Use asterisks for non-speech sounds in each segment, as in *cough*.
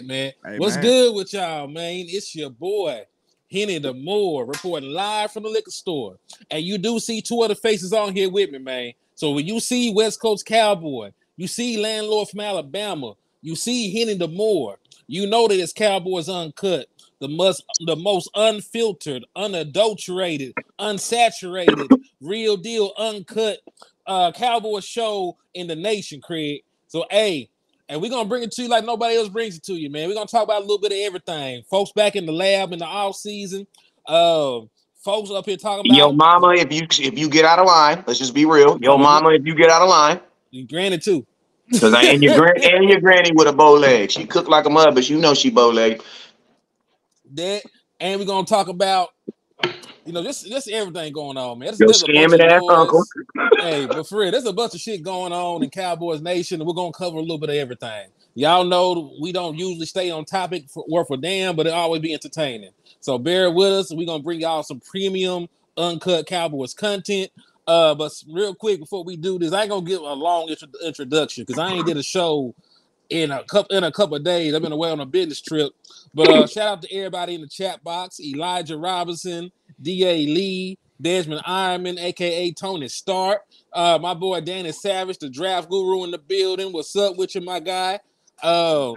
man. Hey, What's man. good with y'all, man? It's your boy, Henny the Moore, reporting live from the liquor store. And you do see two other faces on here with me, man. So when you see West Coast Cowboy, you see Landlord from Alabama, you see Henny the Moore, you know that it's Cowboys Uncut, the most the most unfiltered, unadulterated, unsaturated, real deal, uncut uh cowboy show in the nation, Craig. So hey, and we're gonna bring it to you like nobody else brings it to you, man. We're gonna talk about a little bit of everything. Folks back in the lab in the off season. Uh, folks up here talking about your mama. If you if you get out of line, let's just be real. Your mama, if you get out of line, and granny too. Because and your gran *laughs* and your granny with a bow leg. She cooked like a mother, but you know she bow leg. That and we're gonna talk about you know, just just everything going on, man. There's, Yo, scamming ass uncle. *laughs* hey, but for real, there's a bunch of shit going on in Cowboys Nation, and we're gonna cover a little bit of everything. Y'all know we don't usually stay on topic for worth a damn, but it always be entertaining. So bear with us. We're gonna bring y'all some premium uncut Cowboys content. Uh, but real quick before we do this, I ain't gonna give a long intro- introduction because I ain't did a show in a couple in a couple of days. I've been away on a business trip. But uh, shout out to everybody in the chat box: Elijah Robinson, D.A. Lee, Desmond Ironman, aka Tony Stark. Uh, my boy Danny Savage, the draft guru in the building. What's up with you, my guy? Uh,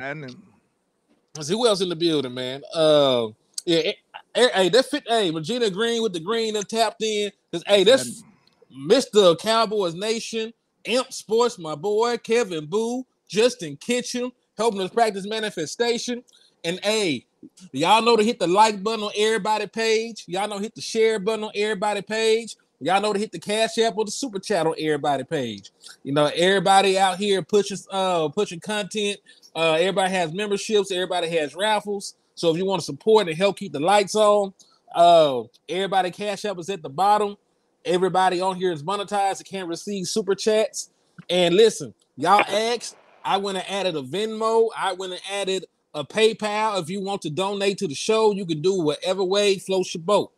see who else in the building, man. Uh, yeah, eh, eh, hey, that fit. Hey, Regina Green with the green and tapped in. Cause hey, that's Mr. Cowboys Nation, Imp Sports, my boy Kevin Boo, Justin Kitchen, helping us practice manifestation. And hey, y'all know to hit the like button on everybody page. Y'all know to hit the share button on everybody page. Y'all know to hit the cash app or the super chat on everybody page. You know, everybody out here pushing uh pushing content. Uh everybody has memberships, everybody has raffles. So if you want to support and help keep the lights on, uh everybody cash app is at the bottom. Everybody on here is monetized and can't receive super chats. And listen, y'all asked, I went and added a Venmo, I went and added a PayPal. If you want to donate to the show, you can do whatever way floats your boat.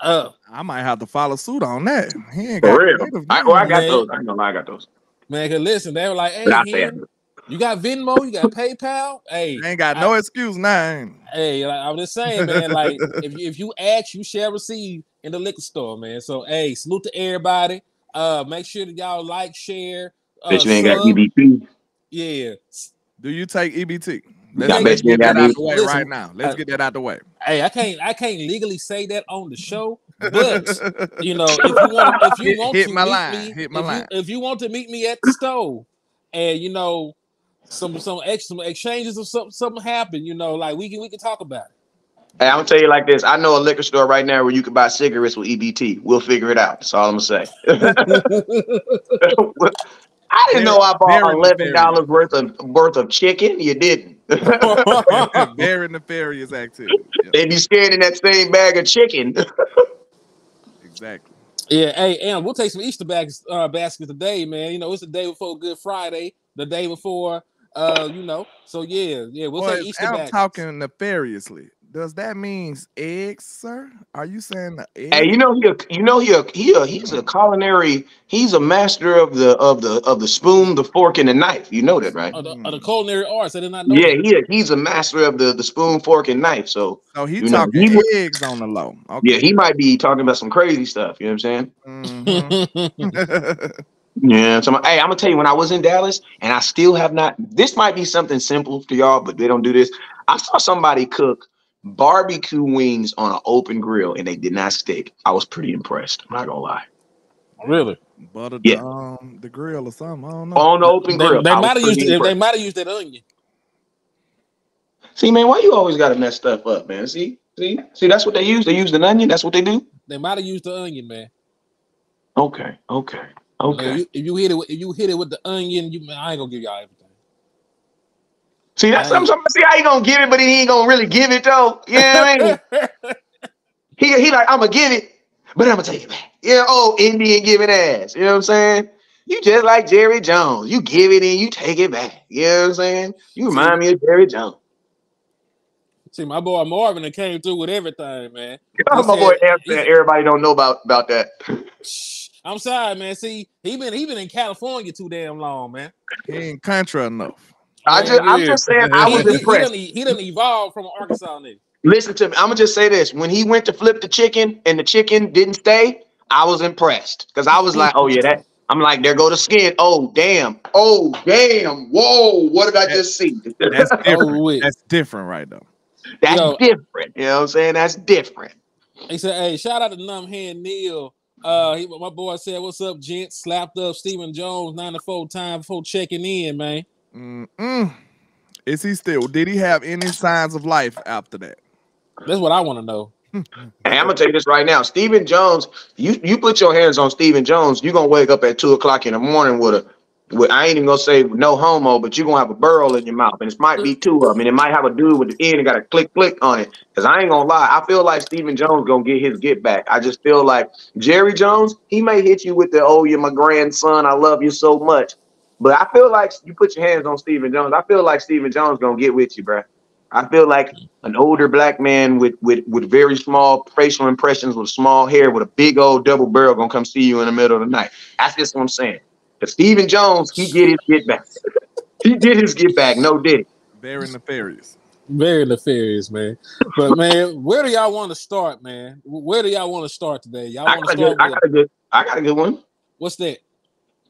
Uh, I might have to follow suit on that. He ain't For real. I, well, I got man. those. I know I got those. Man, cause listen, they were like, "Hey, you got Venmo, you got PayPal. Hey, I ain't got no excuse now. Hey, like, I'm just saying, man. Like, if you, if you ask, you shall receive in the liquor store, man. So, hey, salute to everybody. Uh, make sure that y'all like, share. Uh, Bet you ain't got EBT. Yeah. Do you take EBT? Let's, let's get that out the way Listen, right now. Let's uh, get that out the way. Hey, I can't I can't legally say that on the show, *laughs* but you know, if you want if you want hit, to my meet line. me, hit my if line. You, if you want to meet me at the store and you know some some ex, some exchanges or something something happen, you know, like we can we can talk about it. Hey, I'm gonna tell you like this. I know a liquor store right now where you can buy cigarettes with EBT. We'll figure it out. That's all I'm gonna say. *laughs* *laughs* I didn't know I bought eleven dollars worth of worth of chicken. You didn't. *laughs* *laughs* very nefarious activity. Yep. They be scanning that same bag of chicken. *laughs* exactly. Yeah, hey, and we'll take some Easter bags, uh, baskets today, man. You know, it's the day before Good Friday, the day before, uh, you know. So yeah, yeah, we'll well, take Easter I'm baskets. talking nefariously does that mean eggs, sir? Are you saying the egg? Hey, you know he, a, you know he, a, he, a, he's a culinary. He's a master of the of the of the spoon, the fork, and the knife. You know that, right? Of the, of the culinary arts. I did not know. Yeah, that. he, he's a master of the the spoon, fork, and knife. So, oh, he's talking know, he, eggs on the low. Okay. Yeah, he might be talking about some crazy stuff. You know what I'm saying? Mm-hmm. *laughs* Yeah, so hey, I'm gonna tell you when I was in Dallas, and I still have not. This might be something simple to y'all, but they don't do this. I saw somebody cook barbecue wings on an open grill and they did not stick. I was pretty impressed. I'm not gonna lie. Really? Butter yeah. um, the grill or something. I don't know. On the open they, grill. They might have used it, they might have used that onion. See, man, why you always gotta mess stuff up, man? See, see, see, that's what they use. They use an onion. That's what they do. They might have used the onion, man. Okay, okay, okay. You if, you, hit it, with, if you hit it with the onion, you I ain't gonna give y'all everything. See, that's some, some see how he gonna give it, but he ain't gonna really give it though. Yeah, you know I mean? *laughs* he he like I'm gonna give it, but I'm gonna take it back. Yeah, oh Indian giving ass. You know what I'm saying? You just like Jerry Jones. You give it and you take it back. You know what I'm saying? You remind me of Jerry Jones. See, my boy Marvin that came through with everything, man. my said, boy said everybody don't know about about that. I'm sorry, man. See, he been he been in California too damn long, man. He ain't country enough. I just, I'm just saying, I was *laughs* he, impressed. He, he, he didn't evolve from an Arkansas nigga. Listen to me. I'm gonna just say this: when he went to flip the chicken and the chicken didn't stay, I was impressed because I was like, "Oh yeah, that." I'm like, "There go the skin." Oh damn! Oh damn! Whoa! What did I just see? That's *laughs* different. That's different, right though. That's Yo, different. You know what I'm saying? That's different. He said, "Hey, shout out to Numbhead Neil. Uh, he, my boy said, "What's up, gent?" Slapped up Stephen Jones 94 time before checking in, man. Mm-mm. Is he still? Did he have any signs of life after that? That's what I want to know. hey, I'm gonna tell you this right now. Stephen Jones, you you put your hands on Stephen Jones, you're gonna wake up at two o'clock in the morning with a with, I ain't even gonna say no homo, but you're gonna have a burl in your mouth, and it might be two of them, and it might have a dude with the end and got a click click on it. Cause I ain't gonna lie, I feel like Stephen Jones gonna get his get back. I just feel like Jerry Jones, he may hit you with the oh, you're my grandson, I love you so much. But I feel like you put your hands on Stephen Jones. I feel like Stephen Jones gonna get with you, bro. I feel like an older black man with with with very small facial impressions, with small hair, with a big old double barrel, gonna come see you in the middle of the night. That's just what I'm saying. If Stephen Jones, he get his get back. *laughs* he did his get back. No did. Very nefarious. Very nefarious, man. But man, where do y'all want to start, man? Where do y'all want to start today? Y'all want to start? Good, I got a good. I got a good one. What's that?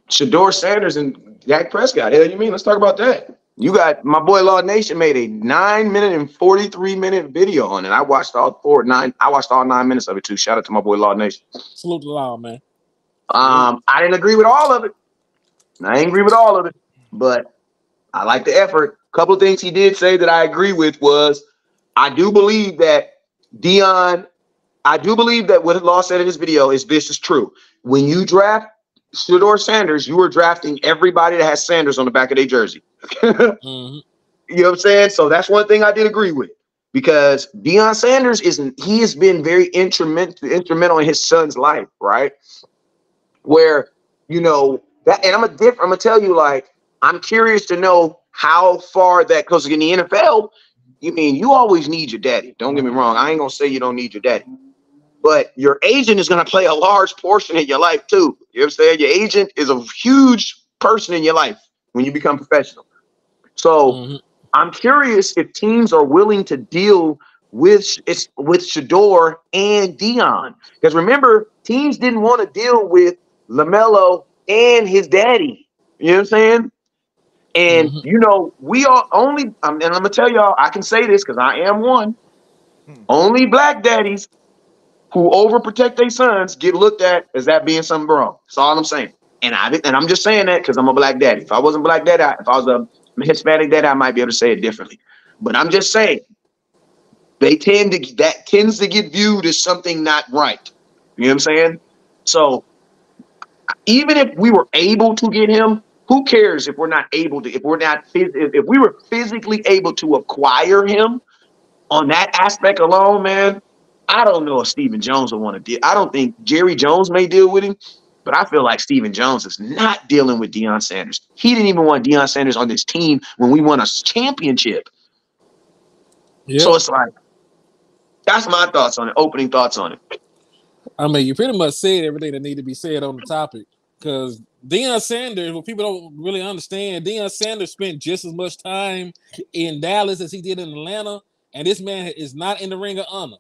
Shedeur Sanders and Dak Prescott. Hell, you mean? Let's talk about that. You got my boy Law Nation made a nine minute and 43 minute video on it. I watched all four, nine, I watched all nine minutes of it too. Shout out to my boy Law Nation. Salute the law, man. Um, I didn't agree with all of it. I didn't agree with all of it, but I like the effort. A couple of things he did say that I agree with was I do believe that Deion. I do believe that what Law said in his video is this is true. When you draft Shedeur Sanders, you were drafting everybody that has Sanders on the back of their jersey. *laughs* mm-hmm. You know what I'm saying? So that's one thing I did agree with because Deion Sanders isn't, he has been very instrumental, instrumental in his son's life, right? Where, you know, that, and I'm a different, I'm gonna tell you, like, I'm curious to know how far that goes in the NFL. You mean you always need your daddy? Don't get me wrong. I ain't gonna say you don't need your daddy, but your agent is going to play a large portion in your life too. You know what I'm saying? Your agent is a huge person in your life when you become professional. So mm-hmm. I'm curious if teams are willing to deal with it's with Shedeur and Deion Because remember, teams didn't want to deal with LaMelo and his daddy. You know what I'm saying? And mm-hmm. you know, we are only um, and I'm gonna tell y'all, I can say this because I am one. Hmm. Only black daddies who overprotect their sons get looked at as that being something wrong. That's all I'm saying. And I and I'm just saying that because I'm a black daddy. If I wasn't black daddy, I, if I was a Hispanic daddy, I might be able to say it differently. But I'm just saying they tend to that tends to get viewed as something not right. You know what I'm saying? So even if we were able to get him, who cares if we're not able to? If we're not if we were physically able to acquire him on that aspect alone, man, I don't know if Stephen Jones will want to deal. I don't think Jerry Jones may deal with him, but I feel like Stephen Jones is not dealing with Deion Sanders. He didn't even want Deion Sanders on this team when we won a championship. Yep. So it's like that's my thoughts on it. Opening thoughts on it. I mean, you pretty much said everything that needed to be said on the topic because Deion Sanders, what people don't really understand, Deion Sanders spent just as much time in Dallas as he did in Atlanta, and this man is not in the ring of honor.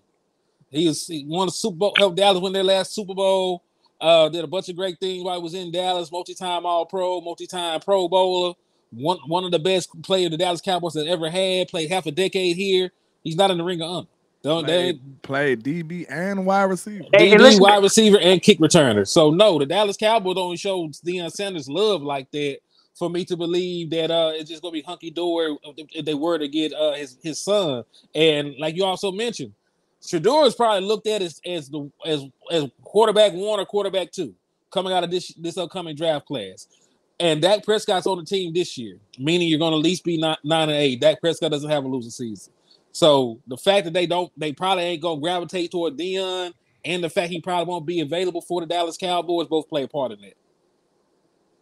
He was he won a Super Bowl, helped Dallas win their last Super Bowl. Uh, did a bunch of great things while he was in Dallas, multi-time All-Pro, multi-time Pro Bowler. One one of the best players the Dallas Cowboys have ever had. Played half a decade here. He's not in the ring of honor. Don't they play DB and wide receiver? Hey, DB, wide receiver, and kick returner. So no, the Dallas Cowboys don't show Deion Sanders love like that for me to believe that uh it's just gonna be hunky dory if they were to get uh his his son. And like you also mentioned, Shedeur is probably looked at as as the as as quarterback one or quarterback two coming out of this this upcoming draft class. And Dak Prescott's on the team this year, meaning you're going to at least be nine, nine and eight. Dak Prescott doesn't have a losing season. So the fact that they don't, they probably ain't going to gravitate toward Deion, and the fact he probably won't be available for the Dallas Cowboys both play a part in that.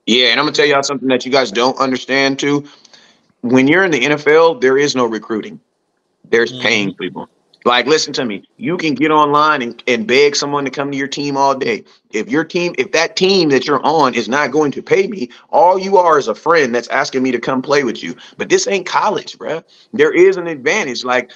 Yeah, and I'm gonna tell y'all something that you guys don't understand too. When you're in the NFL, there is no recruiting. There's mm-hmm. paying people. Like, listen to me. You can get online and, and beg someone to come to your team all day. If your team, if that team that you're on is not going to pay me, all you are is a friend that's asking me to come play with you. But this ain't college, bruh. There is an advantage. Like,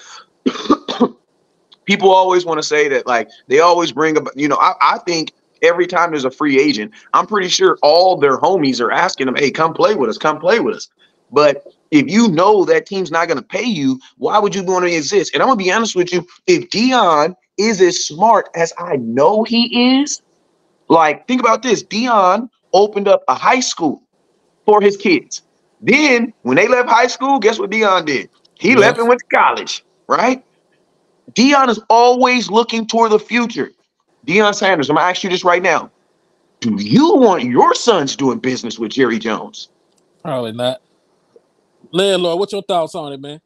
*coughs* people always want to say that, like, they always bring up, you know, I, I think every time there's a free agent, I'm pretty sure all their homies are asking them, hey, come play with us, come play with us. But if you know that team's not going to pay you, why would you want to exist? And I'm going to be honest with you. If Deion is as smart as I know he is, like, think about this Deion opened up a high school for his kids. Then, when they left high school, guess what Deion did? He yes. left and went to college, right? Deion is always looking toward the future. Deion Sanders, I'm gonna ask you this right now. Do you want your sons doing business with Jerry Jones? Probably not. Landlord, what's your thoughts on it, man?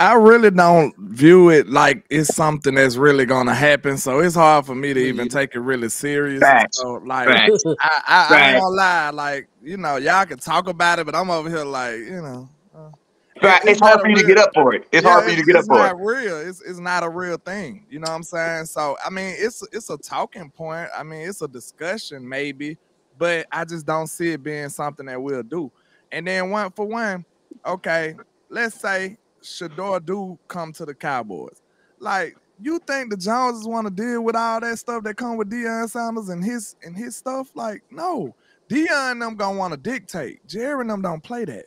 I really don't view it like it's something that's really gonna happen. So it's hard for me to even take it really serious. So like Facts. I, I, Facts. I ain't gonna lie, like, you know, y'all can talk about it, but I'm over here like, you know. Uh, it's, it's hard for you real, to get up for it. It's yeah, hard for you to get up for it. It's not real. It's, it's not a real thing. You know what I'm saying? So I mean, it's it's a talking point. I mean, it's a discussion maybe, but I just don't see it being something that we'll do. And then one for one, okay, let's say Shedeur do come to the Cowboys. Like, you think the Joneses want to deal with all that stuff that come with Deion Sanders and his and his stuff? Like, no. Deion them gonna want to dictate. Jerry and them don't play that.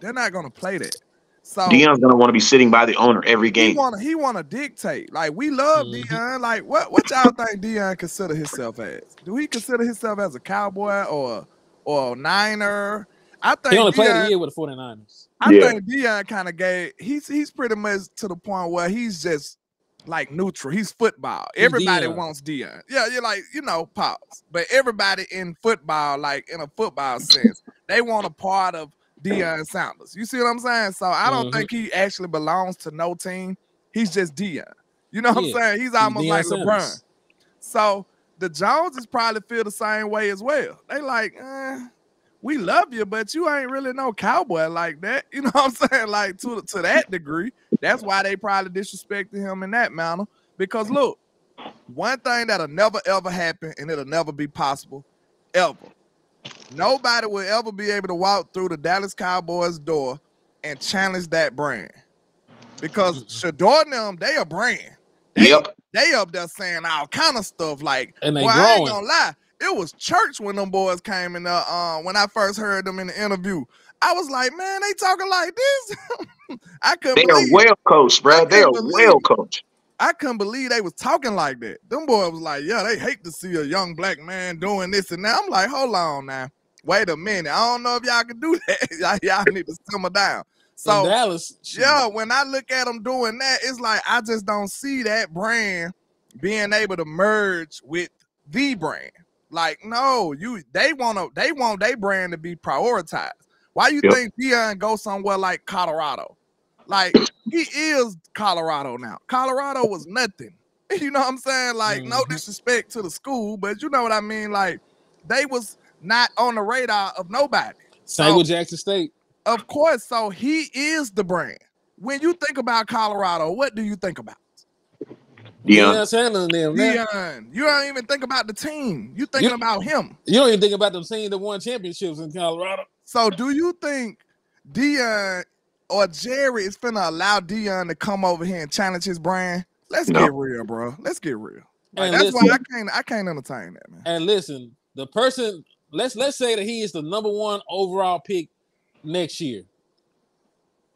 They're not gonna play that. So Deion's gonna want to be sitting by the owner every game. He wanna he wanna dictate. Like we love mm-hmm. Deion. Like what what y'all think Deion consider himself as? Do he consider himself as a cowboy or or Niner? I think he only Deion, played a year with the 49ers. I yeah. think Deion kind of gave he's he's pretty much to the point where he's just like neutral. He's football. He's everybody Deion. wants Deion. Yeah, you're like, you know, pops. But everybody in football, like in a football sense, they want a part of Deion Sanders. You see what I'm saying? So I don't mm-hmm. think he actually belongs to no team. He's just Deion. You know what yeah. I'm saying? He's almost Deion like Sanders. LeBron. So the Joneses probably feel the same way as well. They like, eh, we love you, but you ain't really no cowboy like that. *laughs* You know what I'm saying? Like to to that degree. That's why they probably disrespected him in that manner. Because look, one thing that'll never ever happen and it'll never be possible ever Nobody will ever be able to walk through the Dallas Cowboys door and challenge that brand. Because Shedeur and them, they a brand. They, yep. They up there saying all kind of stuff like, and they well, growing. I ain't gonna lie. It was church when them boys came in the uh, when I first heard them in the interview. I was like, man, they talking like this. *laughs* I couldn't They are well coached, bro. They are well coached. I couldn't believe they was talking like that. Them boys was like, yeah, they hate to see a young black man doing this and that. I'm like, hold on now. Wait a minute. I don't know if y'all can do *laughs* that. y'all need to simmer down. So Dallas, yeah, when I look at them doing that, it's like I just don't see that brand being able to merge with the brand. Like, no, you they want to they want their brand to be prioritized. Why you yep. think Deion go somewhere like Colorado? Like he is Colorado now. Colorado was nothing. *laughs* You know what I'm saying? Like, mm-hmm. no disrespect to the school, but you know what I mean. Like, they was not on the radar of nobody. Same so, with Jackson State. Of course. So he is the brand. When you think about Colorado, what do you think about? Deion. Sanders them. Deion. You don't even think about the team. You thinking you, about him. You don't even think about them team that won championships in Colorado. So do you think Deion or Jerry is finna allow Deion to come over here and challenge his brand? Let's no. get real, bro. Let's get real. Like, that's listen, why I can't I can't entertain that, man. And listen, the person let's let's say that he is the number one overall pick next year.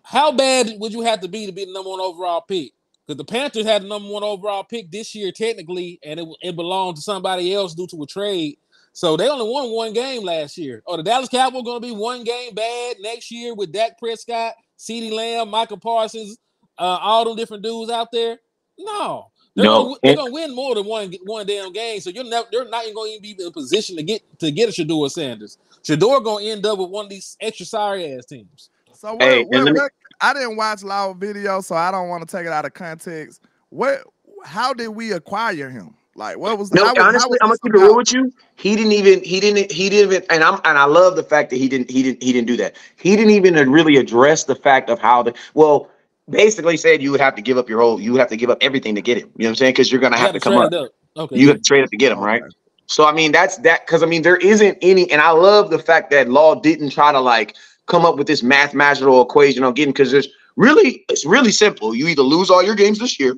How bad would you have to be to be the number one overall pick? Because the Panthers had the number one overall pick this year, technically, and it, it belonged to somebody else due to a trade. So they only won one game last year. Oh, the Dallas Cowboys going to be one game bad next year with Dak Prescott, CeeDee Lamb, Micah Parsons, uh, all them different dudes out there? No. They're, no. gonna, they're gonna win more than one one damn game. So you're never they're not even gonna even be in a position to get to get a Shedeur Sanders. Shedeur gonna end up with one of these extra sorry ass teams. So what, hey, what, what, I didn't watch Law video, so I don't want to take it out of context. What how did we acquire him? Like, what was? No, honestly, I'm gonna keep it real with you. He didn't even. He didn't. He didn't even. And I'm. And I love the fact that he didn't. He didn't. He didn't do that. He didn't even really address the fact of how the. Well, basically said you would have to give up your whole. You would have to give up everything to get him. You know what I'm saying? Because you're gonna have, have to, come up. up. Okay. You have to trade up to get him, right? So I mean, that's that. Because I mean, there isn't any. And I love the fact that Law didn't try to like come up with this mathematical equation on getting because there's really it's really simple. You either lose all your games this year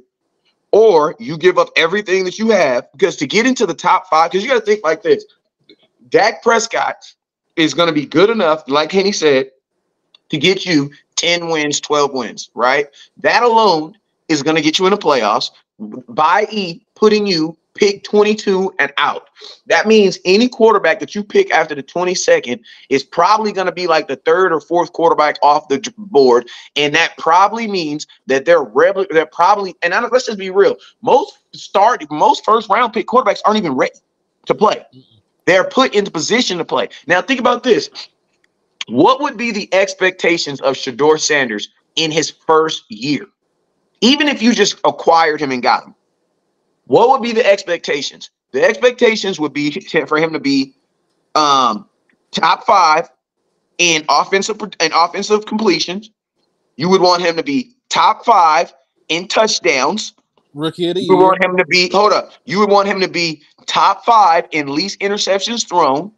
or you give up everything that you have because to get into the top five, because you got to think like this Dak Prescott is going to be good enough, like Kenny said, to get you 10 wins, 12 wins, right? That alone is going to get you in the playoffs by E putting you pick 22 and out. That means any quarterback that you pick after the 22nd is probably going to be like the third or fourth quarterback off the board. And that probably means that they're regular, they're probably, and let's just be real. Most start, most first round pick quarterbacks aren't even ready to play. They're put into position to play. Now, think about this. What would be the expectations of Shedeur Sanders in his first year? Even if you just acquired him and got him, what would be the expectations? The expectations would be for him to be um, top five in offensive and offensive completions. You would want him to be top five in touchdowns. Rookie of the year. You want him to be hold up. You would want him to be top five in least interceptions thrown.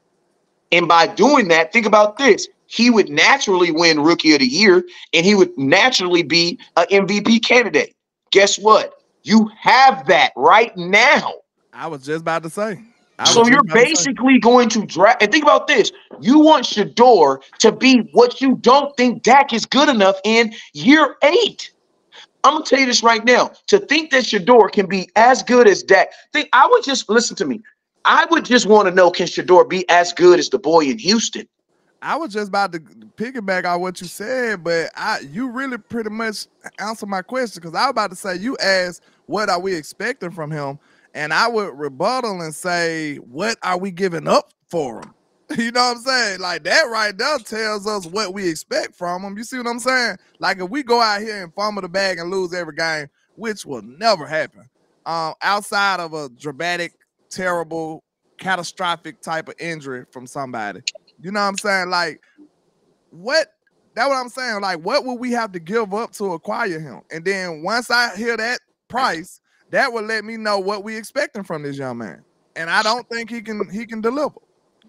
And by doing that, think about this. He would naturally win rookie of the year and he would naturally be an MVP candidate. Guess what? You have that right now. I was just about to say. So you're basically going to draft. And think about this: you want Shedeur to be what you don't think Dak is good enough in year eight. I'm gonna tell you this right now. To think that Shedeur can be as good as Dak, think I would just listen to me. I would just want to know: Can Shedeur be as good as the boy in Houston? I was just about to piggyback on what you said, but I you really pretty much answered my question because I was about to say you asked what are we expecting from him, and I would rebuttal and say what are we giving up for him? *laughs* You know what I'm saying? Like that right there tells us what we expect from him. You see what I'm saying? Like if we go out here and fumble the bag and lose every game, which will never happen, um, outside of a dramatic, terrible, catastrophic type of injury from somebody. You know what I'm saying? Like, what? That's what I'm saying. Like, what would we have to give up to acquire him? And then once I hear that price, that would let me know what we expecting from this young man. And I don't think he can he can deliver.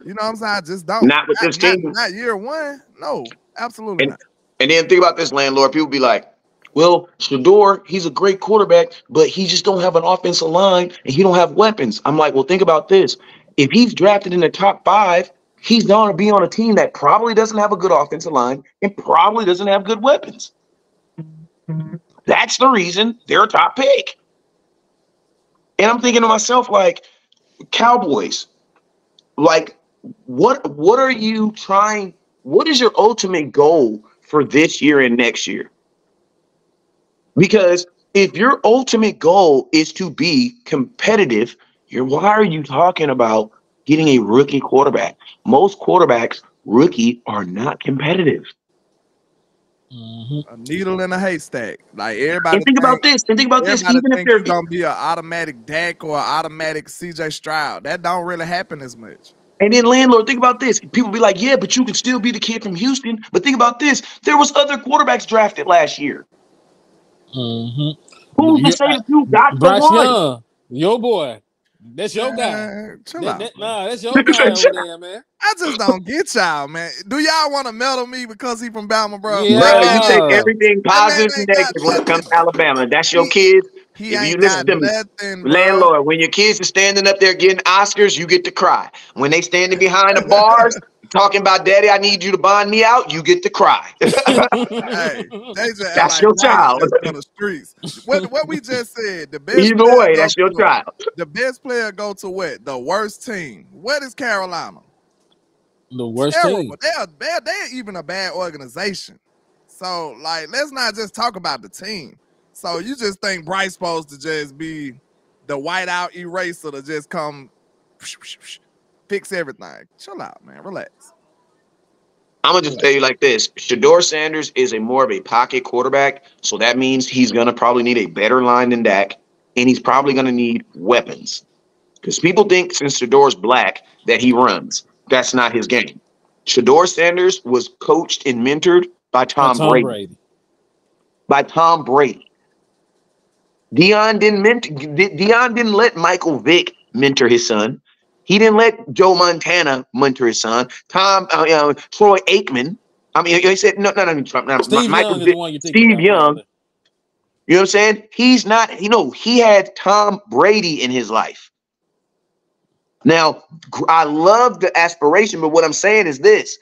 You know what I'm saying? I just don't. Not with not, this team. Not, not, year one. No, absolutely and, not. And then think about this landlord. People be like, well, Shedeur, he's a great quarterback, but he just don't have an offensive line and he don't have weapons. I'm like, well, think about this. If he's drafted in the top five, he's going to be on a team that probably doesn't have a good offensive line and probably doesn't have good weapons. That's the reason they're a top pick. And I'm thinking to myself, like, Cowboys, like, what what are you trying? What is your ultimate goal for this year and next year? Because if your ultimate goal is to be competitive, you're why are you talking about getting a rookie quarterback. Most quarterbacks, rookie, are not competitive. Mm-hmm. A needle in a haystack. Like everybody. And think, think about this. And think about this. Even if they're gonna be an automatic Dak or an automatic CJ Stroud, that don't really happen as much. And then landlord, think about this. People be like, yeah, but you can still be the kid from Houston. But think about this. There was other quarterbacks drafted last year. Mm-hmm. Who's to say that you got Bryce the one? Young, your boy. That's your guy. chill that, out. That, nah, that's your guy over there, man. I just don't *laughs* get y'all, man. Do y'all want to meddle me because he from Bama, bro? Yeah. Bro, you take everything positive and negative when it comes to Alabama. That's your kid. He if you listen to me, nothing, landlord, when your kids are standing up there getting Oscars, you get to cry. When they standing behind the bars talking about daddy, I need you to bond me out, you get to cry. *laughs* hey, that's like your child. On the streets. What, what we just said, the best either way, that's your child. The best player go to what? The worst team. What is Carolina? The worst Terrible. team. They're bad, they're even a bad organization. So, like, let's not just talk about the team. So you just think Bryce supposed to just be the whiteout eraser to just come fix everything. Chill out, man. Relax. I'm gonna just tell you like this: Shedeur Sanders is a more of a pocket quarterback, so that means he's gonna probably need a better line than Dak, and he's probably gonna need weapons. Because people think since Shedeur's black that he runs. That's not his game. Shedeur Sanders was coached and mentored by Tom, Tom Brady. Brady. By Tom Brady. Deion didn't mentor, Deion didn't let Michael Vick mentor his son. He didn't let Joe Montana mentor his son. Tom, uh, uh, Troy Aikman. I mean, he said no, no, no, no. Steve Michael Young Vick, Steve Young. You know what I'm saying? He's not. You know, he had Tom Brady in his life. Now, I love the aspiration, but what I'm saying is this: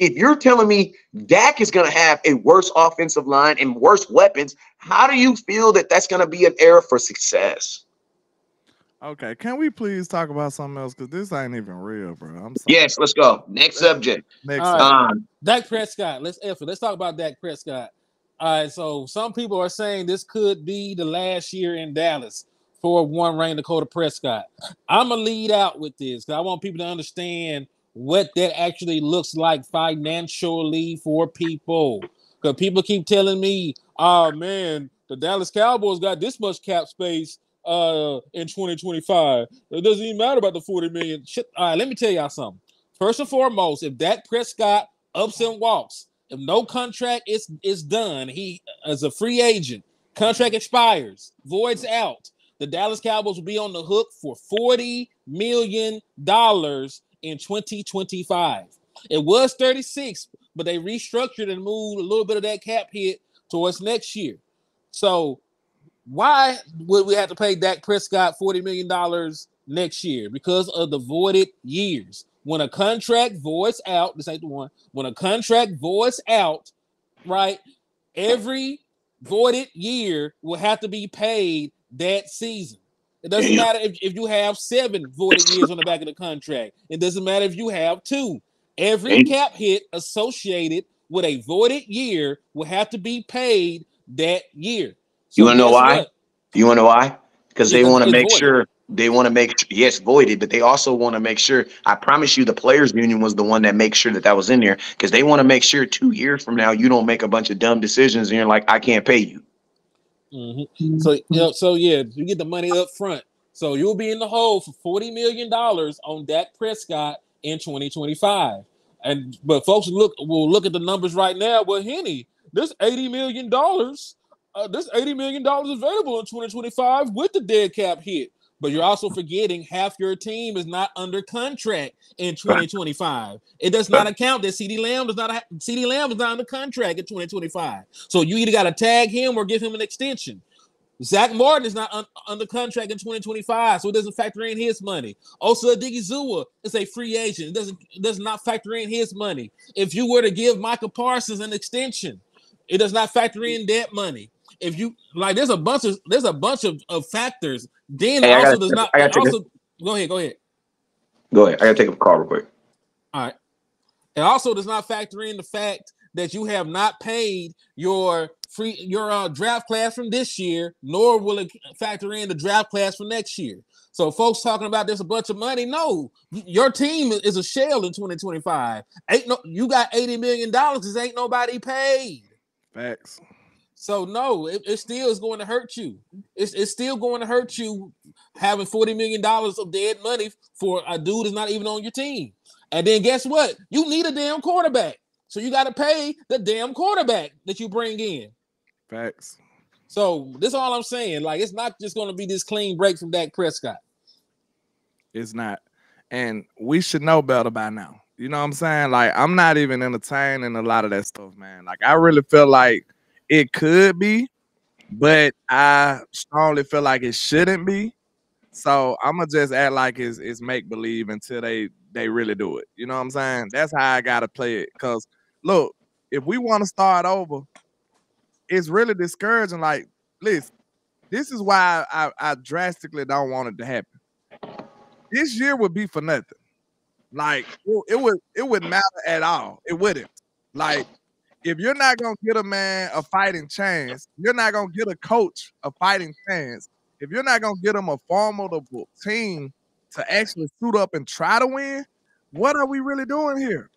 if you're telling me Dak is going to have a worse offensive line and worse weapons, how do you feel that that's going to be an era for success? Okay, can we please talk about something else? Because this ain't even real, bro. I'm sorry. Yes, let's go. Next subject. Next All right. Um, Dak Prescott. Let's effort. Let's talk about Dak Prescott. All right, so some people are saying this could be the last year in Dallas for one Rayne Dakota Prescott. I'm gonna lead out with this because I want people to understand what that actually looks like financially for people. Because people keep telling me, oh man, the Dallas Cowboys got this much cap space uh in 2025. It doesn't even matter about the 40 million. Shit. All right, let me tell y'all something. First and foremost, if Dak Prescott ups and walks, if no contract is is done, he as a free agent, contract expires, voids out. The Dallas Cowboys will be on the hook for 40 million dollars in 2025. It was 36, but they restructured and moved a little bit of that cap hit towards next year. So why would we have to pay Dak Prescott $40 million next year? Because of the voided years. When a contract voids out, this ain't the one. When a contract voids out, right, every voided year will have to be paid that season. It doesn't matter if, if you have seven voided years on the back of the contract. It doesn't matter if you have two. Every cap hit associated with a voided year will have to be paid that year. So you want to know why? What? You want to know why? Because they want to make voided. sure they want to make yes voided, but they also want to make sure. I promise you, the players' union was the one that makes sure that that was in there because they want to make sure two years from now you don't make a bunch of dumb decisions and you're like, I can't pay you. Mm-hmm. So you know, so yeah, you get the money up front. So you'll be in the hole for forty million dollars on Dak Prescott in 2025. And but folks look will look at the numbers right now. Well, Henny, there's 80 million dollars. Uh, there's 80 million dollars available in 2025 with the dead cap hit. But you're also forgetting half your team is not under contract in 2025. It does not account that CeeDee Lamb does not CeeDee Lamb is not under contract in 2025. So you either got to tag him or give him an extension. Zack Martin is not un- under contract in 2025, so it doesn't factor in his money. Also, Odighizuwa is a free agent. It doesn't it does not factor in his money. If you were to give Micah Parsons an extension, it does not factor in that money. If you like, there's a bunch of there's a bunch of, of factors then hey, also gotta, does not. I also, a, go ahead. Go ahead. Go ahead. I gotta take a call real quick. All right. It also does not factor in the fact that you have not paid your free your uh, draft class from this year, nor will it factor in the draft class for next year. So, folks talking about there's a bunch of money. No, your team is a shell in 2025. Ain't no, you got 80 million dollars. Cause ain't nobody paid. Facts. So no, it, it, still is going to hurt you. It's, it's still going to hurt you having forty million dollars of dead money for a dude that's not even on your team. And then guess what? You need a damn quarterback, so you got to pay the damn quarterback that you bring in. Facts. So this is all I'm saying. Like it's not just going to be this clean break from Dak Prescott. It's not, and we should know better by now. You know what I'm saying? Like I'm not even entertaining a lot of that stuff, man. Like I really feel like it could be, but I strongly feel like it shouldn't be. So I'm gonna just act like it's, it's make believe until they they really do it. You know what I'm saying? That's how I gotta play it. Cause look, if we want to start over, it's really discouraging. Like, listen, this is why I, I drastically don't want it to happen. This year would be for nothing. Like it, it would it wouldn't matter at all. It wouldn't. Like if you're not gonna get a man a fighting chance, you're not gonna get a coach a fighting chance. If you're not gonna get them a formidable team to actually suit up and try to win, what are we really doing here?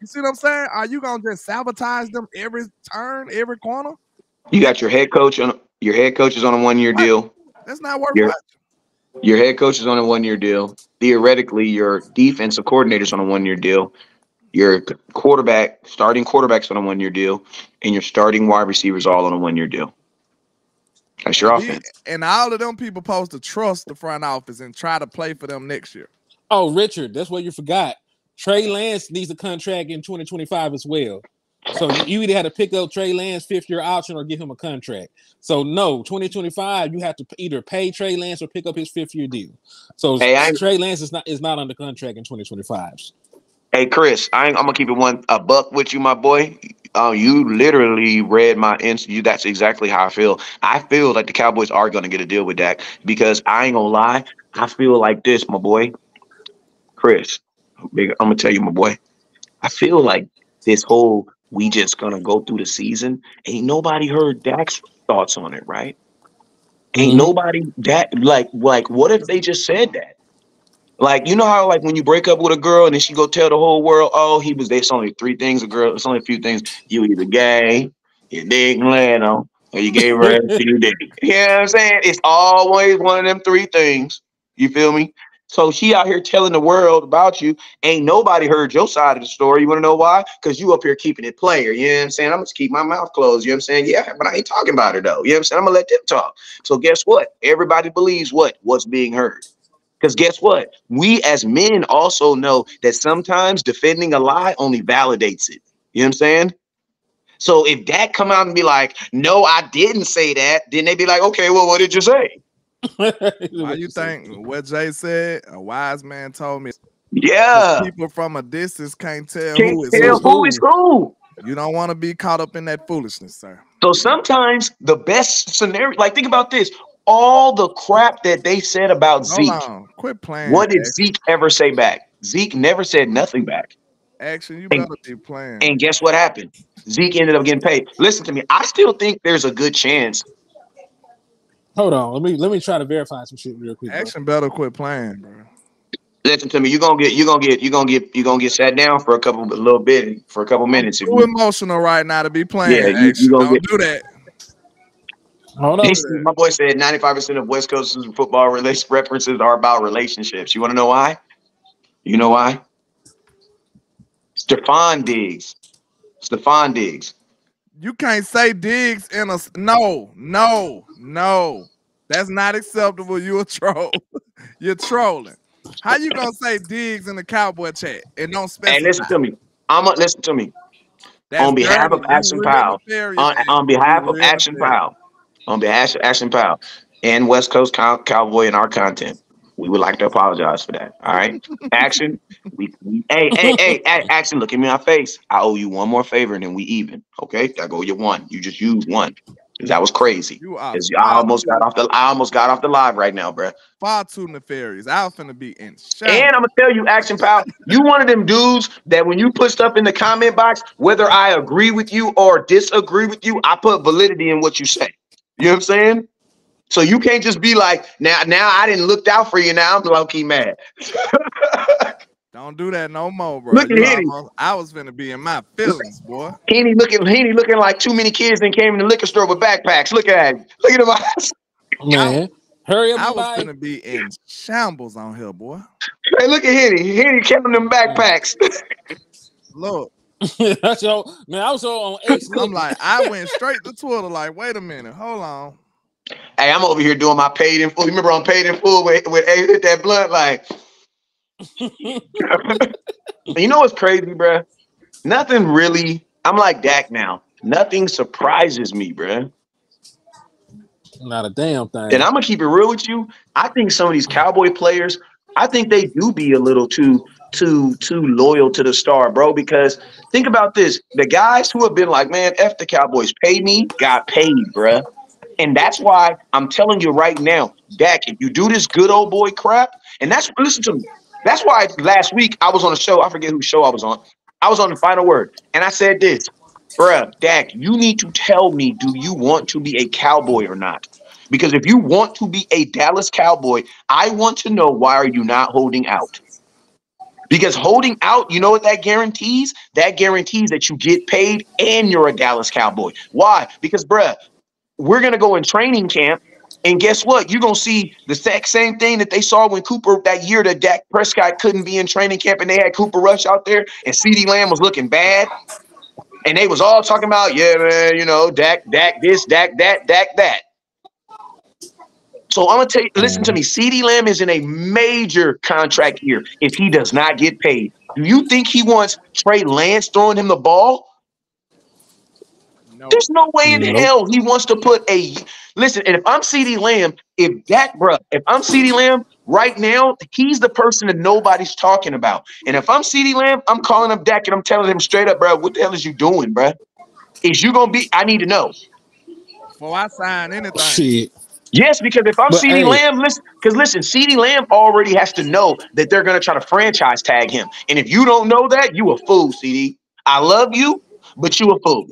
You see what I'm saying? Are you gonna just sabotage them every turn, every corner? You got your head coach on your head coach is on a one year deal. That's not worth it. Your head coach is on a one year deal. Theoretically, your defensive coordinator is on a one year deal. Your quarterback, starting quarterbacks on a one year deal, and your starting wide receivers all on a one year deal. That's your offense. And all of them people supposed to trust the front office and try to play for them next year. Oh, Richard, that's what you forgot. Trey Lance needs a contract in 2025 as well. So *laughs* you either had to pick up Trey Lance fifth year option or give him a contract. So no, 2025 you have to either pay Trey Lance or pick up his fifth year deal. So hey, Trey Lance is not is not under contract in 2025. Hey Chris, I am gonna keep it one a buck with you, my boy. Uh, you literally read my ins. You that's exactly how I feel. I feel like the Cowboys are gonna get a deal with Dak because I ain't gonna lie. I feel like this, my boy. Chris, I'm gonna tell you, my boy. I feel like this whole we just gonna go through the season. Ain't nobody heard Dak's thoughts on it, right? Ain't mm-hmm. nobody that like like what if they just said that? Like you know how like when you break up with a girl and then she go tell the whole world, oh he was there's only three things a girl, it's only a few things. You either gay, you dig Lano, or you gave her a few days. You know what I'm saying? It's always one of them three things. You feel me? So she out here telling the world about you. Ain't nobody heard your side of the story. You want to know why? Because you up here keeping it player. You know what I'm saying? I'm just keep my mouth closed. You know what I'm saying? Yeah, but I ain't talking about her though. You know what I'm saying? I'm gonna let them talk. So guess what? Everybody believes what? What's being heard. Because guess what? We as men also know that sometimes defending a lie only validates it. You know what I'm saying? So if that come out and be like, no, I didn't say that, then they be like, okay, well, what did you say? *laughs* Why you think what Jay said? A wise man told me. Yeah, people from a distance can't tell can't who is tell who. who is who. You don't want to be caught up in that foolishness, sir. So sometimes the best scenario, like think about this: all the crap that they said about Hold Zeke. On. Quit playing. What did Zeke ever say back? Zeke never said nothing back. Action, you better and, be playing. And guess what happened? Zeke ended up getting paid. Listen to me. I still think there's a good chance Hold on, let me let me try to verify some shit real quick. Action bro. better quit playing, bro. Listen to me. You're gonna get you're gonna get you're gonna get you're gonna get sat down for a couple a little bit for a couple minutes. I'm too you, emotional right now to be playing. Yeah, you, you gonna Don't get, do that. Hold on. My boy said 95% of West Coast football references are about relationships. You want to know why? You know why? Stefon Diggs. Stefon Diggs. You can't say Diggs in a no, no, no. That's not acceptable. You a troll. *laughs* You're trolling. How you gonna say Diggs in the cowboy chat and don't specify? Hey, listen to me. I'm gonna listen to me. That's on behalf of Action Pal, on, on, behalf of Action Pal, on behalf of Action Pal and West Coast Cow- Cowboy and our content, we would like to apologize for that. All right, *laughs* action. We, we hey, hey, hey, action. Look at me in my face. I owe you one more favor, and then we even. Okay, I go you one. You just use one. That was crazy. You are I almost got off the. I almost got off the live right now, bro. Far too nefarious. I was finna be in. And I'm gonna tell you, Action Pal, you one of them dudes that when you put stuff in the comment box, whether I agree with you or disagree with you, I put validity in what you say. You know what I'm saying? So you can't just be like, now, now I didn't look out for you. Now I'm low key mad. *laughs* Don't do that no more, bro. Look at Henny. I was gonna be in my feelings, boy. Henny looking, Henny looking like too many kids that came in the liquor store with backpacks. Look at him. Look at him eyes. *laughs* Man, hurry up! I was gonna be in shambles on here, boy. Hey, look at Henny. Henny carrying them backpacks. *laughs* look. *laughs* That's yo, man. I was so on X. I'm like, I went straight to Twitter. Like, wait a minute, hold on. Hey, I'm over here doing my paid in full. Remember on paid in full with with A hit that blunt like. *laughs* you know what's crazy, bro? Nothing really. I'm like Dak now. Nothing surprises me, bro. Not a damn thing. And I'm gonna keep it real with you. I think some of these cowboy players, I think they do be a little too too too loyal to the star, bro. Because think about this: the guys who have been like, man, f the Cowboys, pay me, got paid, bro. And that's why I'm telling you right now, Dak, if you do this good old boy crap, and that's listen to me. That's why last week I was on a show. I forget whose show I was on. I was on the final word, and I said this, bruh, Dak, you need to tell me, do you want to be a cowboy or not? Because if you want to be a Dallas Cowboy, I want to know why are you not holding out? Because holding out, you know what that guarantees? That guarantees that you get paid and you're a Dallas Cowboy. Why? Because, bruh, we're gonna go in training camp And guess what? You're gonna see the exact same thing that they saw when Cooper that year that Dak Prescott couldn't be in training camp and they had Cooper Rush out there and CeeDee Lamb was looking bad. And they was all talking about, yeah, man, you know, Dak, Dak, this, Dak, that, Dak, that. So I'm gonna tell you, listen to mm-hmm. me. CeeDee Lamb is in a major contract year if he does not get paid. Do you think he wants Trey Lance throwing him the ball? No. There's no way in nope. hell he wants to put a listen. And if I'm CeeDee Lamb, if Dak, bro, if I'm CeeDee Lamb right now, he's the person that nobody's talking about. And if I'm CeeDee Lamb, I'm calling up Dak and I'm telling him straight up, bro, what the hell is you doing, bro? Is you gonna be? I need to know. Before I sign anything. Shit. Yes, because if I'm CeeDee hey. Lamb, listen, because listen, CeeDee Lamb already has to know that they're gonna try to franchise tag him. And if you don't know that, you a fool, CeeDee. I love you, but you a fool.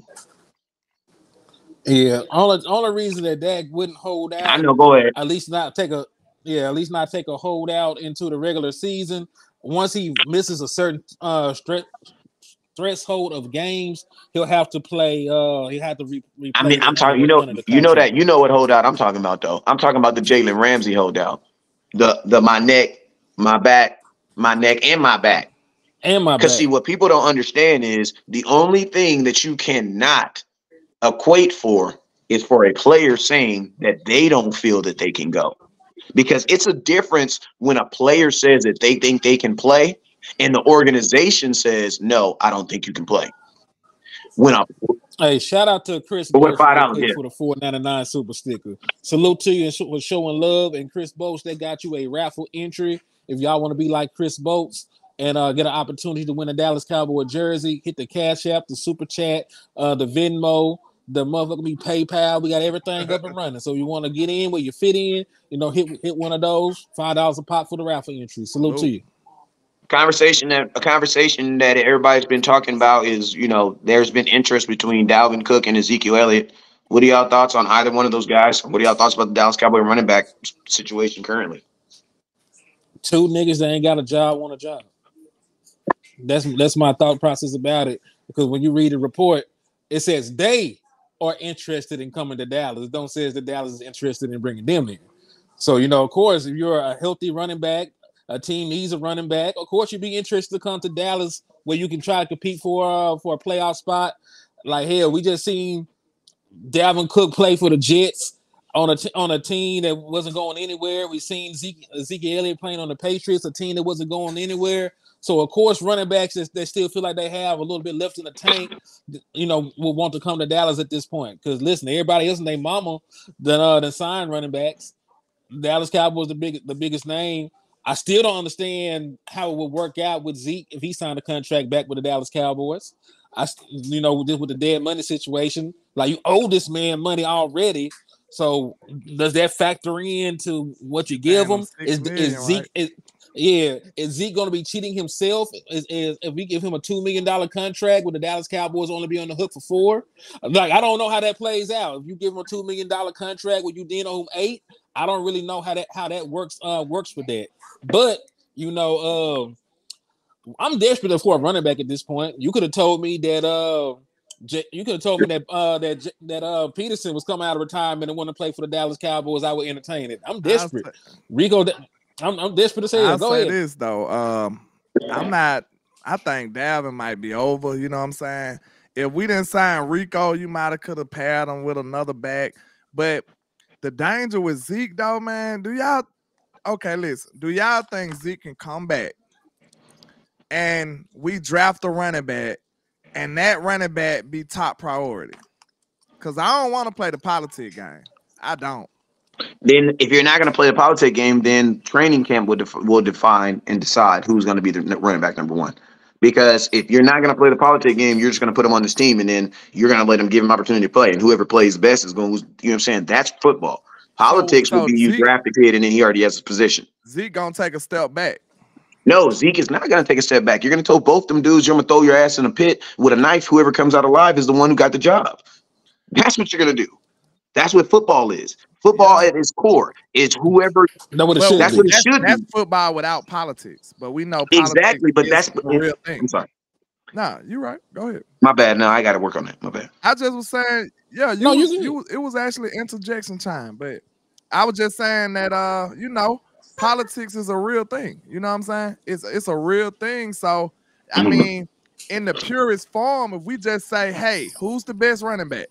Yeah, only only reason that Dak wouldn't hold out. I know. Go ahead. At least not take a yeah. At least not take a holdout into the regular season. Once he misses a certain uh stretch threshold of games, he'll have to play. Uh, he had to. Re- I mean, I'm talking. You know, you know that. You know what holdout I'm talking about, though. I'm talking about the Jalen Ramsey holdout. The the my neck, my back, my neck, and my back. And my because see, what people don't understand is the only thing that you cannot equate for is for a player saying that they don't feel that they can go. Because it's a difference when a player says that they think they can play and the organization says, no, I don't think you can play. When I Hey, shout out to Chris Bosch five dollars yeah. for the 499 super sticker. Salute to you for showing love. And Chris Boats, they got you a raffle entry. If y'all want to be like Chris Boats and uh, get an opportunity to win a Dallas Cowboy jersey, hit the Cash App, the Super Chat, uh, the Venmo, the motherfucker be PayPal. We got everything up and running. So you want to get in where you fit in, you know, hit hit one of those. Five dollars a pop for the raffle entry. Salute to you conversation that a conversation that everybody's been talking about is you know there's been interest between Dalvin Cook and Ezekiel Elliott. What are y'all thoughts on either one of those guys? What are y'all thoughts about the Dallas Cowboy running back situation currently? Two niggas that ain't got a job want a job. That's that's my thought process about it. Because when you read the report, it says they are interested in coming to Dallas. It don't says that Dallas is interested in bringing them in. So you know, of course, if you're a healthy running back, a team needs a running back. Of course, you'd be interested to come to Dallas where you can try to compete for uh, for a playoff spot. Like hell, we just seen Dalvin Cook play for the Jets on a t- on a team that wasn't going anywhere. We seen Zeke, Ezekiel Elliott playing on the Patriots, a team that wasn't going anywhere. So of course, running backs that, that still feel like they have a little bit left in the tank, you know, will want to come to Dallas at this point. Because listen, everybody else and their mama that uh that signed running backs. Dallas Cowboys the big the biggest name. I still don't understand how it would work out with Zeke if he signed a contract back with the Dallas Cowboys. I, you know, with the dead money situation, like you owe this man money already. So does that factor into what you give him? Is, million, is Zeke? Right? Is, yeah, is Zeke going to be cheating himself? Is, is, if we give him a two million dollar contract with the Dallas Cowboys only be on the hook for four? Like I don't know how that plays out. If you give him a two million dollar contract, would you then owe him eight? I don't really know how that how that works uh works with that. But you know, uh, I'm desperate for a running back at this point. You could have told me that uh you could have told me that uh that that uh Peterson was coming out of retirement and want to play for the Dallas Cowboys. I would entertain it. I'm desperate. Rico, I'm, I'm desperate to say I'll Go say ahead. this though. Um, I'm not. I think Dalvin might be over. You know what I'm saying? If we didn't sign Rico, you might have could have paired him with another back. But the danger with Zeke, though, man, do y'all okay? Listen, do y'all think Zeke can come back and we draft a running back and that running back be top priority? Because I don't want to play the politic game. I don't. Then, if you're not going to play the politic game, then training camp will def- will define and decide who's going to be the running back number one. Because if you're not going to play the politic game, you're just going to put him on this team, and then you're going to let him give him opportunity to play, and whoever plays best is going to. You know what I'm saying? That's football. Politics so, so would be you draft a kid, and then he already has his position. Zeke gonna take a step back. No, Zeke is not going to take a step back. You're going to tell both them dudes you're going to throw your ass in a pit with a knife. Whoever comes out alive is the one who got the job. That's what you're going to do. That's what football is. Football at its core is whoever. No, what it well, that's what it should that's, football without politics, but we know exactly. But that's the real thing. I'm sorry. Nah, you're right. Go ahead. My bad. No, I got to work on that. My bad. I just was saying, yeah, you, no, was, you, you, it was actually interjection time, but I was just saying that uh, you know, politics is a real thing. You know what I'm saying? It's it's a real thing. So I mm-hmm. mean, in the purest form, if we just say, hey, who's the best running back?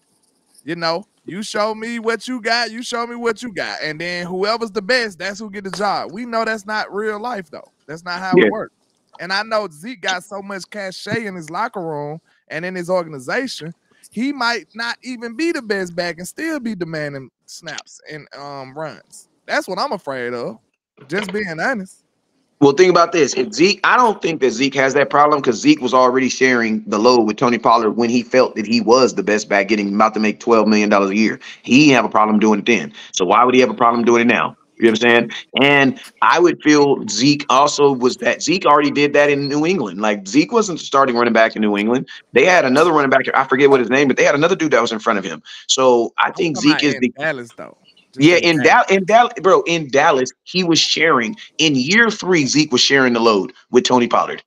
You know, you show me what you got, you show me what you got, and then whoever's the best, that's who get the job. We know that's not real life though. That's not how yeah. it works. And I know Zeke got so much cachet in his locker room and in his organization, he might not even be the best back and still be demanding snaps and um runs. That's what I'm afraid of. Just being honest. Well, think about this. If Zeke, I don't think that Zeke has that problem because Zeke was already sharing the load with Tony Pollard when he felt that he was the best back, getting about to make $12 million a year. He didn't have a problem doing it then. So why would he have a problem doing it now? You understand? And I would feel Zeke also was that Zeke already did that in New England. Like Zeke wasn't starting running back in New England. They had another running back. I forget what his name, but they had another dude that was in front of him. So I think Zeke is the Dallas though. Yeah, in Dallas, in Dallas, bro, in Dallas, he was sharing in year three. Zeke was sharing the load with Tony Pollard.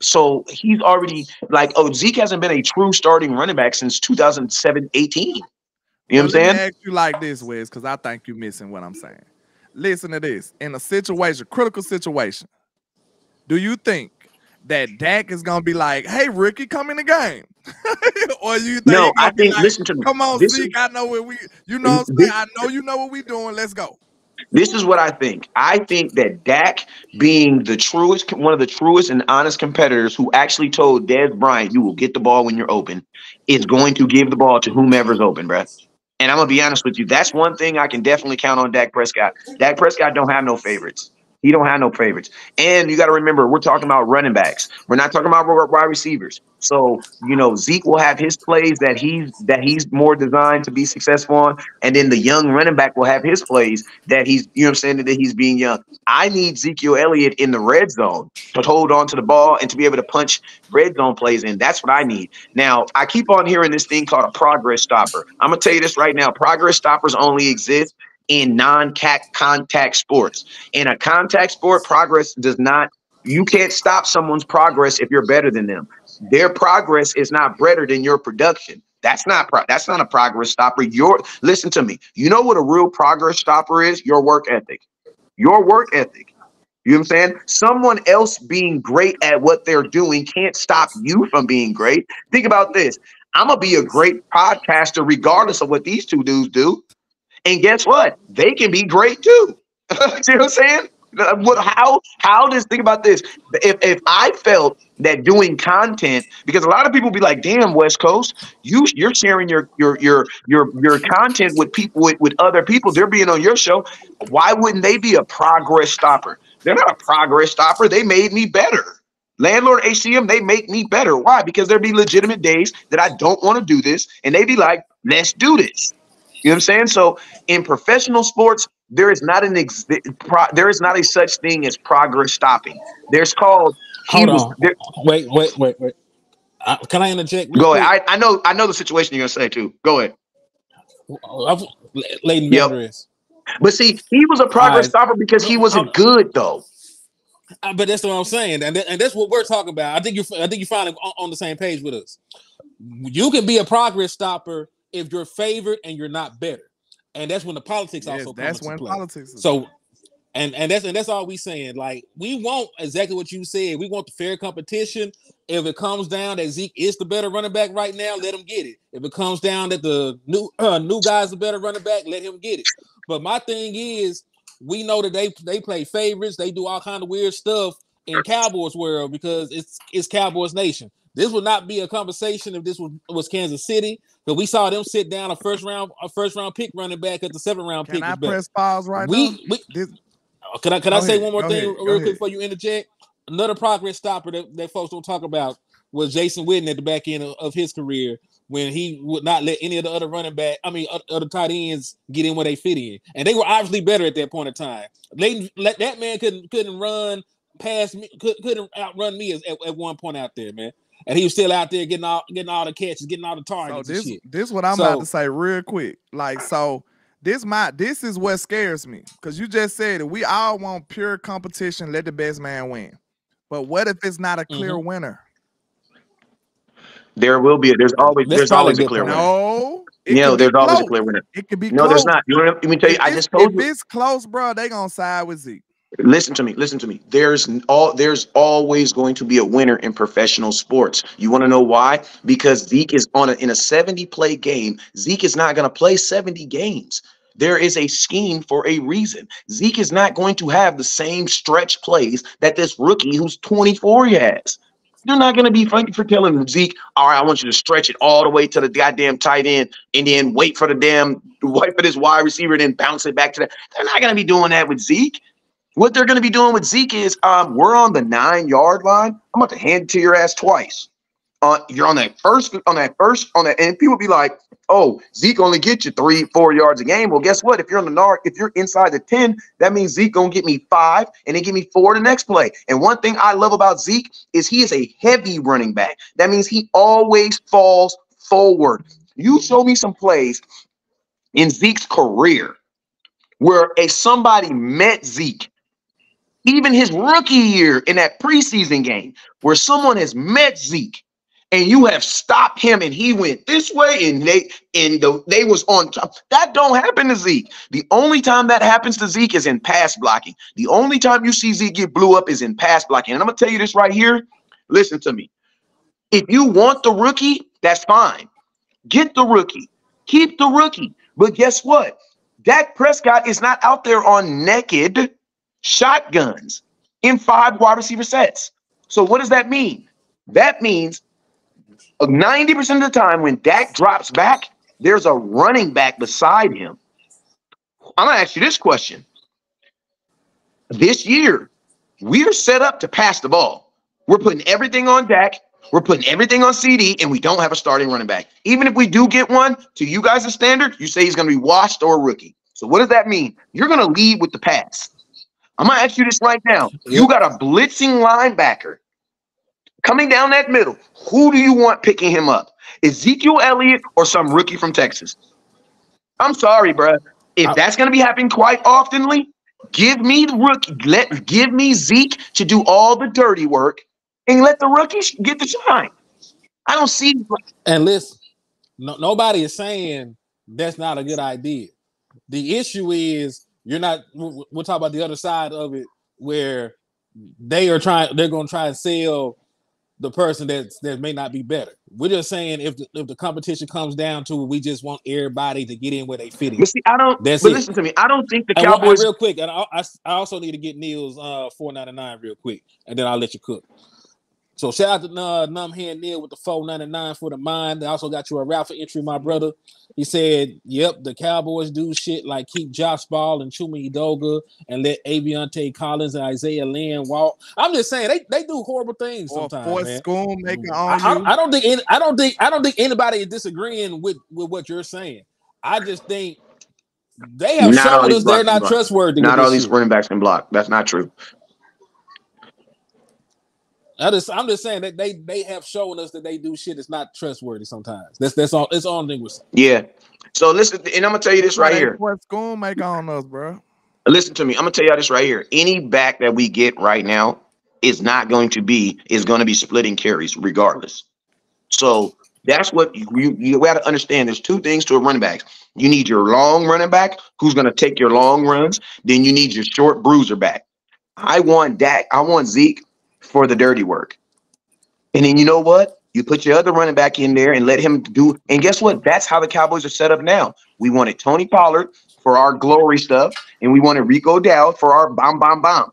So he's already like, oh, Zeke hasn't been a true starting running back since 2007 18. You know what I'm saying? ask you like this, Wes, because I think you're missing what I'm saying. Listen to this. In a situation, critical situation, do you think that Dak is gonna be like, "Hey, Ricky, come in the game," *laughs* or you think? No, I think. Like, listen to me. Come on, Zeke. Is, I know what we. You know, this, I know you know what we doing. Let's go. This is what I think. I think that Dak, being the truest, one of the truest and honest competitors, who actually told Dez Bryant, "You will get the ball when you're open," is going to give the ball to whomever's open, bruh. And I'm gonna be honest with you. That's one thing I can definitely count on Dak Prescott. Dak Prescott don't have no favorites. He don't have no favorites. And you got to remember, we're talking about running backs. We're not talking about wide receivers. So you know, Zeke will have his plays that he's that he's more designed to be successful on, and then the young running back will have his plays that he's you know I'm saying that he's being young. I need Ezekiel Elliott in the red zone to hold on to the ball and to be able to punch red zone plays in. That's what I need. Now I keep on hearing this thing called a progress stopper. I'm gonna tell you this right now: progress stoppers only exist in non-contact sports. In a contact sport, progress does not. You can't stop someone's progress if you're better than them. Their progress is not better than your production. That's not pro- that's not a progress stopper. Your listen to me. You know what a real progress stopper is? Your work ethic. Your work ethic. You know what I'm saying? Someone else being great at what they're doing can't stop you from being great. Think about this. I'm gonna be a great podcaster regardless of what these two dudes do. And guess what? They can be great too. *laughs* See what I'm saying? What, how how does think about this? If if I felt that doing content, because a lot of people be like, "Damn, West Coast, you you're sharing your your your your your content with people with, with other people. They're being on your show. Why wouldn't they be a progress stopper? They're not a progress stopper. They made me better. Landlord HCM, they make me better. Why? Because there be legitimate days that I don't want to do this, and they be like, "Let's do this." You know what I'm saying? So in professional sports, there is not an ex- pro- there is not a such thing as progress stopping. There's called. Hold was, on. There, wait, wait, wait, wait. Uh, can I interject? Go quick? ahead. I, I know I know the situation you're gonna say too. Go ahead. Leighton yep. is. But see, he was a progress right. stopper because he wasn't good though. Uh, but that's what I'm saying, and, th- and that's what we're talking about. I think you, I think you finally on, on the same page with us. You can be a progress stopper if you're favored and you're not better. And that's when the politics yes, also that's when play. politics so and and that's and that's all we saying. Like we want exactly what you said. We want the fair competition. If it comes down that Zeke is the better running back right now, let him get it. If it comes down that the new uh, new guy's the better running back, let him get it. But my thing is, we know that they they play favorites. They do all kind of weird stuff in Cowboys world because it's it's Cowboys Nation. This would not be a conversation if this was, was Kansas City, but we saw them sit down a first round a first round pick running back at the seventh round Can pick. I press pause right we, now? We, this, uh, can I can I say one more thing ahead, real quick before you interject? Another progress stopper that, that folks don't talk about was Jason Witten at the back end of, of, his career when he would not let any of the other running back, I mean, other tight ends get in where they fit in, and they were obviously better at that point in time. They, let that man couldn't couldn't run past me, could, couldn't outrun me at, at one point out there, man and he was still out there getting all getting all the catches, getting all the targets. So this shit. this what I'm so, about to say real quick. Like so, this my this is what scares me because you just said it. We all want pure competition. Let the best man win. But what if it's not a clear mm-hmm. winner? There will be. A, there's always. there's always a clear winner. No. You know, there's always a clear winner. It could be. No, close. there's not. You know, let me tell you. If I just told if you. If it's close, bro, they gonna side with Zeke. Listen to me. Listen to me. There's all. There's always going to be a winner in professional sports. You want to know why? Because Zeke is on a in a 70 play game. Zeke is not going to play 70 games. There is a scheme for a reason. Zeke is not going to have the same stretch plays that this rookie who's 24 has. You're not going to be funny for telling Zeke, all right, I want you to stretch it all the way to the goddamn tight end and then wait for the damn *laughs* wait for this wide receiver and then bounce it back to that. They're not going to be doing that with Zeke. What they're going to be doing with Zeke is um, we're on the nine yard line. I'm about to hand it to your ass twice. Uh, you're on that first, on that first, on that, and people be like, "Oh, Zeke only gets you three, four yards a game." Well, guess what? If you're on the nar, if you're inside the ten, that means Zeke gonna get me five, and then give me four the next play. And one thing I love about Zeke is he is a heavy running back. That means he always falls forward. You show me some plays in Zeke's career where a somebody met Zeke even his rookie year in that preseason game where someone has met Zeke and you have stopped him and he went this way and they and the, they was on top. That don't happen to Zeke. The only time that happens to Zeke is in pass blocking. The only time you see Zeke get blew up is in pass blocking. And I'm gonna tell you this right here. Listen to me. If you want the rookie, that's fine. Get the rookie. Keep the rookie. But guess what? Dak Prescott is not out there on naked shotguns in five wide receiver sets. So what does that mean? That means 90% of the time when Dak drops back, there's a running back beside him. I'm gonna ask you this question. This year, we're set up to pass the ball. We're putting everything on Dak. We're putting everything on CeeDee, and we don't have a starting running back. Even if we do get one, to you guys' standard, you say he's going to be washed or a rookie. So what does that mean? You're going to lead with the pass. I'm going to ask you this right now. You got a blitzing linebacker coming down that middle. Who do you want picking him up? Ezekiel Elliott or some rookie from Texas? I'm sorry, bro. If that's going to be happening quite oftenly, give me the rookie. Let give me Zeke to do all the dirty work, and let the rookies get the shine. I don't see. And listen, no, nobody is saying that's not a good idea. The issue is you're not. We'll talk about the other side of it, where they are trying. They're going to try and sell the person that that may not be better. We're just saying if the, if the competition comes down to it, we just want everybody to get in where they fit in. But see, I don't. That's but it. listen to me. I don't think the And Cowboys. real quick, and I, I, I also need to get Neil's uh 499 real quick, and then I'll let you cook. So shout out to uh, Numbhead Neil with the 499 for the mind. They also got you a raffle entry, my brother. He said, "Yep, the Cowboys do shit like keep Josh Ball and Chuma Edoga and let Aviante Collins and Isaiah Lynn walk." I'm just saying they, they do horrible things Or sometimes, force man. school making I, on I- you. I don't think any, I don't think I don't think anybody is disagreeing with with what you're saying. I just think they have Not shown us they're not block. trustworthy. Not all these shit. running backs can block. That's not true. I just I'm just saying that they they have shown us that they do shit that's not trustworthy sometimes. That's that's all it's all thing. Yeah. So listen, and I'm gonna tell you this right here. What school make on us, bro? Listen to me. I'm gonna tell y'all this right here. Any back that we get right now is not going to be is going to be splitting carries regardless. So that's what you you, you got to understand. There's two things to a running back. You need your long running back who's going to take your long runs. Then you need your short bruiser back. I want Dak. I want Zeke for the dirty work. And then you know what? You put your other running back in there and let him do. And guess what? That's how the Cowboys are set up now. We wanted Tony Pollard for our glory stuff, and we wanted Rico Dowdle for our bomb, bomb, bomb.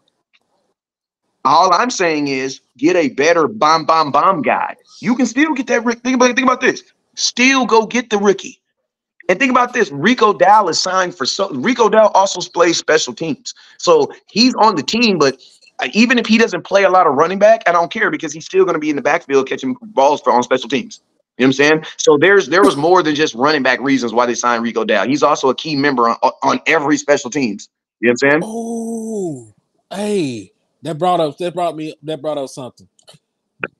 All I'm saying is get a better bomb, bomb, bomb guy. You can still get that. Rick. Think about think about this. Still go get the rookie. And think about this: Rico Dowdle is signed for so. Rico Dowdle also plays special teams, so he's on the team. But even if he doesn't play a lot of running back, I don't care because he's still going to be in the backfield catching balls for on special teams. You know what I'm saying? So there's there was more than just running back reasons why they signed Rico Dowdle. He's also a key member on, on every special teams. You know what I'm saying? Oh, hey, that brought up that brought me that brought up something.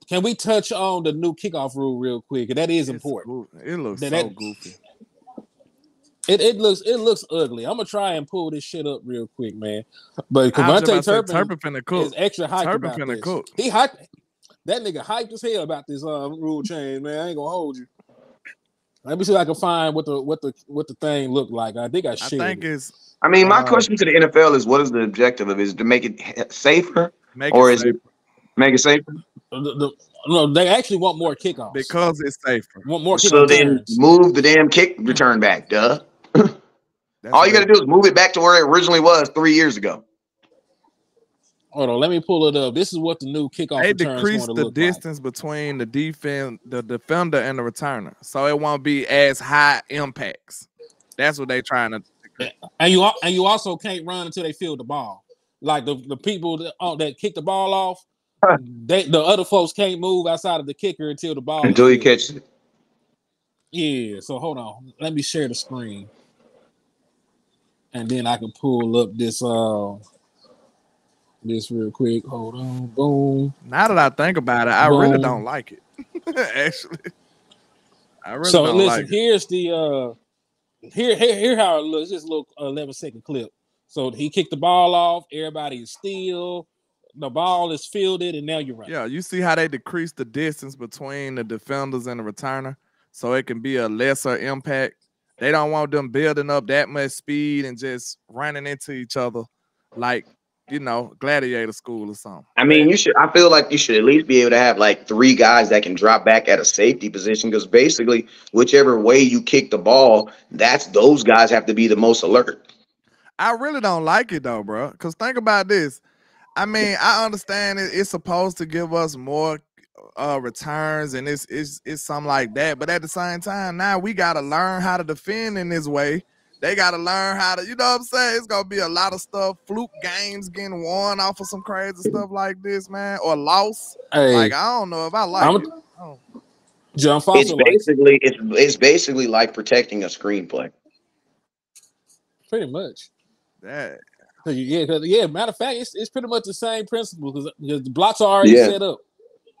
Can we touch on the new kickoff rule real quick? That is important. It looks That- so that- goofy. It, it looks it looks ugly. I'm gonna try and pull this shit up real quick, man. But I was KaVontae just about to say, Turpin Turpin finna cook. is extra hype Turpin about finna this. cook. He hype. that nigga hyped as hell about this uh, rule change, man. I ain't gonna hold you. Let me see if I can find what the what the what the thing looked like. I think I should. I think it's. I mean, my uh, question to the NFL is, what is the objective of it? Is to make it safer, make or it is safer. it make it safer? The, the, no, they actually want more kickoffs because it's safer. Want more. So then move the damn kick return back, duh. All you got to do is move it back to where it originally was three years ago. Hold on, let me pull it up. This is what the new kickoff. They decrease the distance like. between the defense, the defender, and the returner, so it won't be as high impacts. That's what they're trying to. And you and you also can't run until they field the ball. Like the, the people that, uh, that kick the ball off, they the other folks can't move outside of the kicker until the ball until he catches it. Yeah. So hold on, let me share the screen, and then I can pull up this. Uh, this real quick. Hold on. Boom. Now that I think about it, I Boom. really don't like it. *laughs* Actually. I really don't. so listen, like here's it. the uh here, here, here how it looks. Just a little 11 second clip. So he kicked the ball off, everybody is still, the ball is fielded, and now you're right. Yeah, you see how they decrease the distance between the defenders and the returner so it can be a lesser impact. They don't want them building up that much speed and just running into each other like you know, gladiator school or something. I mean, you should. I feel like you should at least be able to have like three guys that can drop back at a safety position because basically, whichever way you kick the ball, that's those guys have to be the most alert. I really don't like it though, bro. Because think about this. I mean, I understand it, it's supposed to give us more uh returns and it's it's it's something like that, but at the same time, now we gotta learn how to defend in this way they got to learn how to, you know what I'm saying? It's going to be a lot of stuff, fluke games getting won off of some crazy stuff like this, man, or loss. Hey, like, I don't know if I like I'm, it. Oh. John Foster it's basically it's, it's basically like protecting a screenplay. Pretty much. That yeah, yeah. Matter of fact, it's, it's pretty much the same principle because the blocks are already yeah. set up.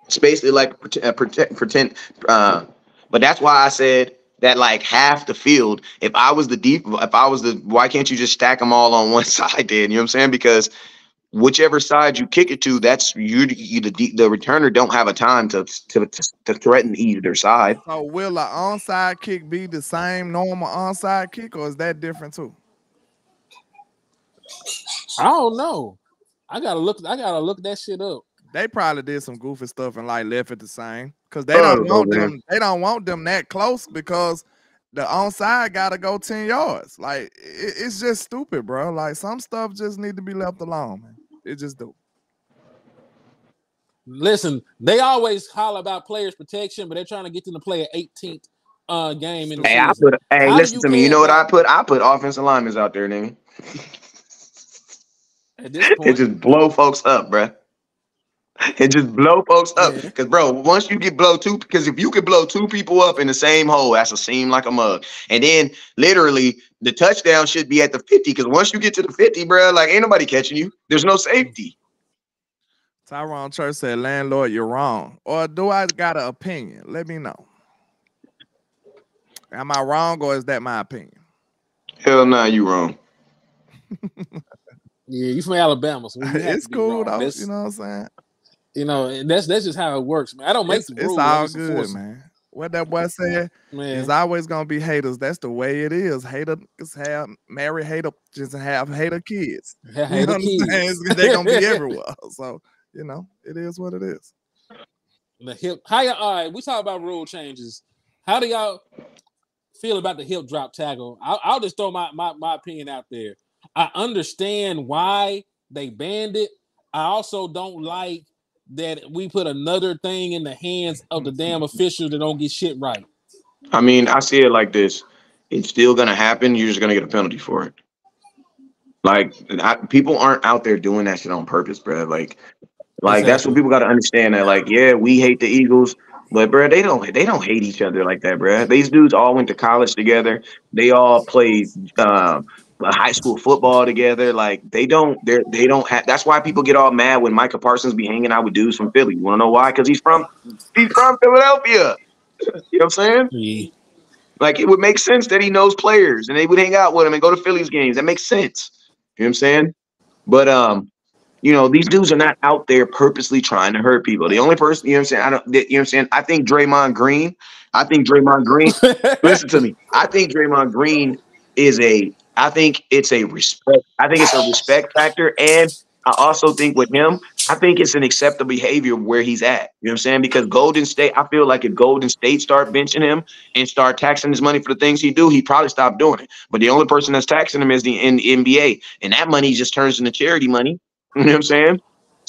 It's basically like protect, protect, pretend. Uh, but that's why I said that like half the field. If I was the deep, if I was the, why can't you just stack them all on *laughs* one side? Then you know what I'm saying? Because whichever side you kick it to, that's you. you the the returner don't have a time to to to threaten either side. So will an onside kick be the same normal onside kick, or is that different too? I don't know. I gotta look. I gotta look that shit up. They probably did some goofy stuff and like left it the same because they don't want them. They don't want them that close because the onside got to go ten yards. Like it, it's just stupid, bro. Like some stuff just need to be left alone, man. It just do. Listen, they always holler about players protection, but they're trying to get them to play an 18th uh, game in the hey, season. I put, hey, How listen to me. You know what I put? I put offensive linemen out there, nigga. At this *laughs* point, it just blow folks up, bro. *laughs* and just blow folks up. Because bro, once you get blow two, because if you could blow two people up in the same hole, that's a seam like a mug. And then literally the touchdown should be at the 50. Because once you get to the 50, bro, like ain't nobody catching you. There's no safety. Tyrone Church said, landlord, you're wrong. Or do I got an opinion? Let me know. Am I wrong or is that my opinion? Hell no, nah, you wrong. *laughs* yeah, you from Alabama, so *laughs* it's cool though. You know what I'm saying? You know, that's that's just how it works, man. I don't make it's, the rules. It's all good, man. What that boy said *laughs* is always gonna be haters. That's the way it is. Haters have marry hater, just have hater kids. *laughs* *laughs* You kids. They're gonna be everywhere. So you know, it is what it is. The hip. How y'all? All right, we talk about rule changes. How do y'all feel about the hip drop tackle? I'll, I'll just throw my, my my opinion out there. I understand why they banned it. I also don't like that we put another thing in the hands of the damn official that don't get shit right. I mean, I see it like this: it's still gonna happen. You're just gonna get a penalty for it. Like I, people aren't out there doing that shit on purpose, bro. Like, like exactly. that's what people got to understand. That like, yeah, we hate the Eagles, but bro, they don't they don't hate each other like that, bro. These dudes all went to college together. They all played uh, high school football together. Like they don't, they they don't have. That's why people get all mad when Micah Parsons be hanging out with dudes from Philly. You want to know why? Because he's from he's from Philadelphia. you know what I'm saying? Yeah. Like it would make sense that he knows players and they would hang out with him and go to Phillies games. That makes sense. You know what I'm saying? But um, you know, these dudes are not out there purposely trying to hurt people. The only person, you know what I'm saying? I don't, you know what I'm saying? I think Draymond Green, I think Draymond Green, *laughs* listen to me. I think Draymond Green is a, I think it's a respect, I think it's a respect factor. And I also think with him, I think it's an acceptable behavior where he's at. You know what I'm saying? Because Golden State, I feel like if Golden State start benching him and start taxing his money for the things he do, he probably stop doing it. But the only person that's taxing him is the, NBA, and that money just turns into charity money. *laughs* You know what I'm saying?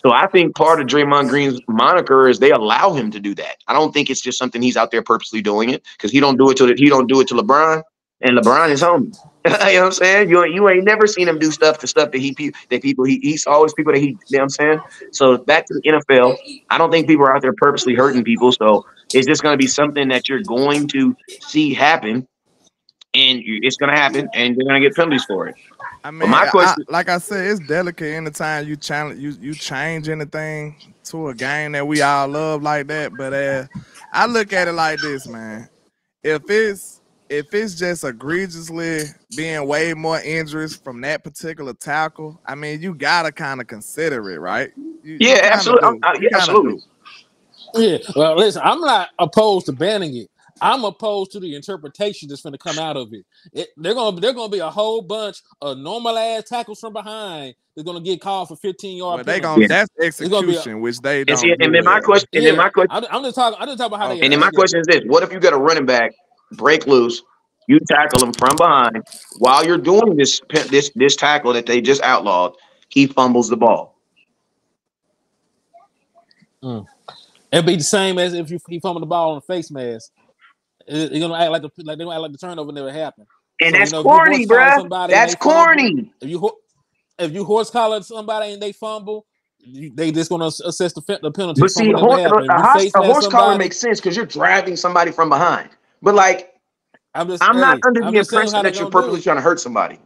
So I think part of Draymond Green's moniker is they allow him to do that. I don't think it's just something he's out there purposely doing it because he don't do it to he don't do it to LeBron, and LeBron is home. *laughs* you know what I'm saying? You you ain't never seen him do stuff to stuff that he that people he he's always people that he you know what I'm saying. So back to the NFL, I don't think people are out there purposely hurting people. So it's just going to be something that you're going to see happen, and it's going to happen, and they're going to get penalties for it. I mean, my question, I, like I said, it's delicate anytime you challenge you you change anything to a game that we all love like that. But uh, I look at it like this, man. If it's if it's just egregiously being way more injuries from that particular tackle, I mean, you gotta kind of consider it, right? You, yeah, you absolutely. I, yeah, absolutely. Yeah. Well, listen, I'm not opposed to banning it. I'm opposed to the interpretation that's going to come out of it. it. They're going to they're going to be a whole bunch of normal ass tackles from behind. They're going to get called for 15 yard. Well, they going yeah. that's execution, a, which they don't. See, and then my question, and then my question, I'm just talking. I'm just talking about how they. And then my question is this: What if you got a running back break loose? You tackle him from behind while you're doing this this this tackle that they just outlawed. He fumbles the ball. Mm. It'd be the same as if you he fumbled the ball on a face mask. You're gonna act like the like they gonna act like the turnover never happened. And so, that's you know, corny, bro. That's corny. Fumble, if you if you horse collar somebody and they fumble, you, they just gonna assess the, the penalty. But see, horse, a, horse, a horse collar makes sense because you're driving somebody from behind. But like, I'm just I'm hey, not under I'm the impression that you're purposely trying to hurt somebody.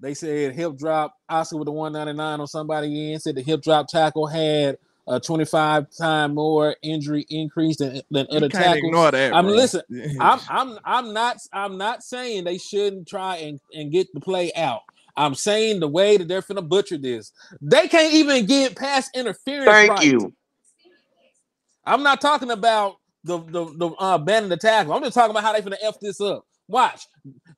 They said hip drop. Oscar with the 199 on somebody in said the hip drop tackle had a 25 time more injury increase than, than other tackles. Ignore that, I'm listen. *laughs* I'm I'm I'm not I'm not saying they shouldn't try and, and get the play out. I'm saying the way that they're finna butcher this, they can't even get past interference. Thank right. you. I'm not talking about the the the uh, banning the tackle. I'm just talking about how they finna f this up. Watch,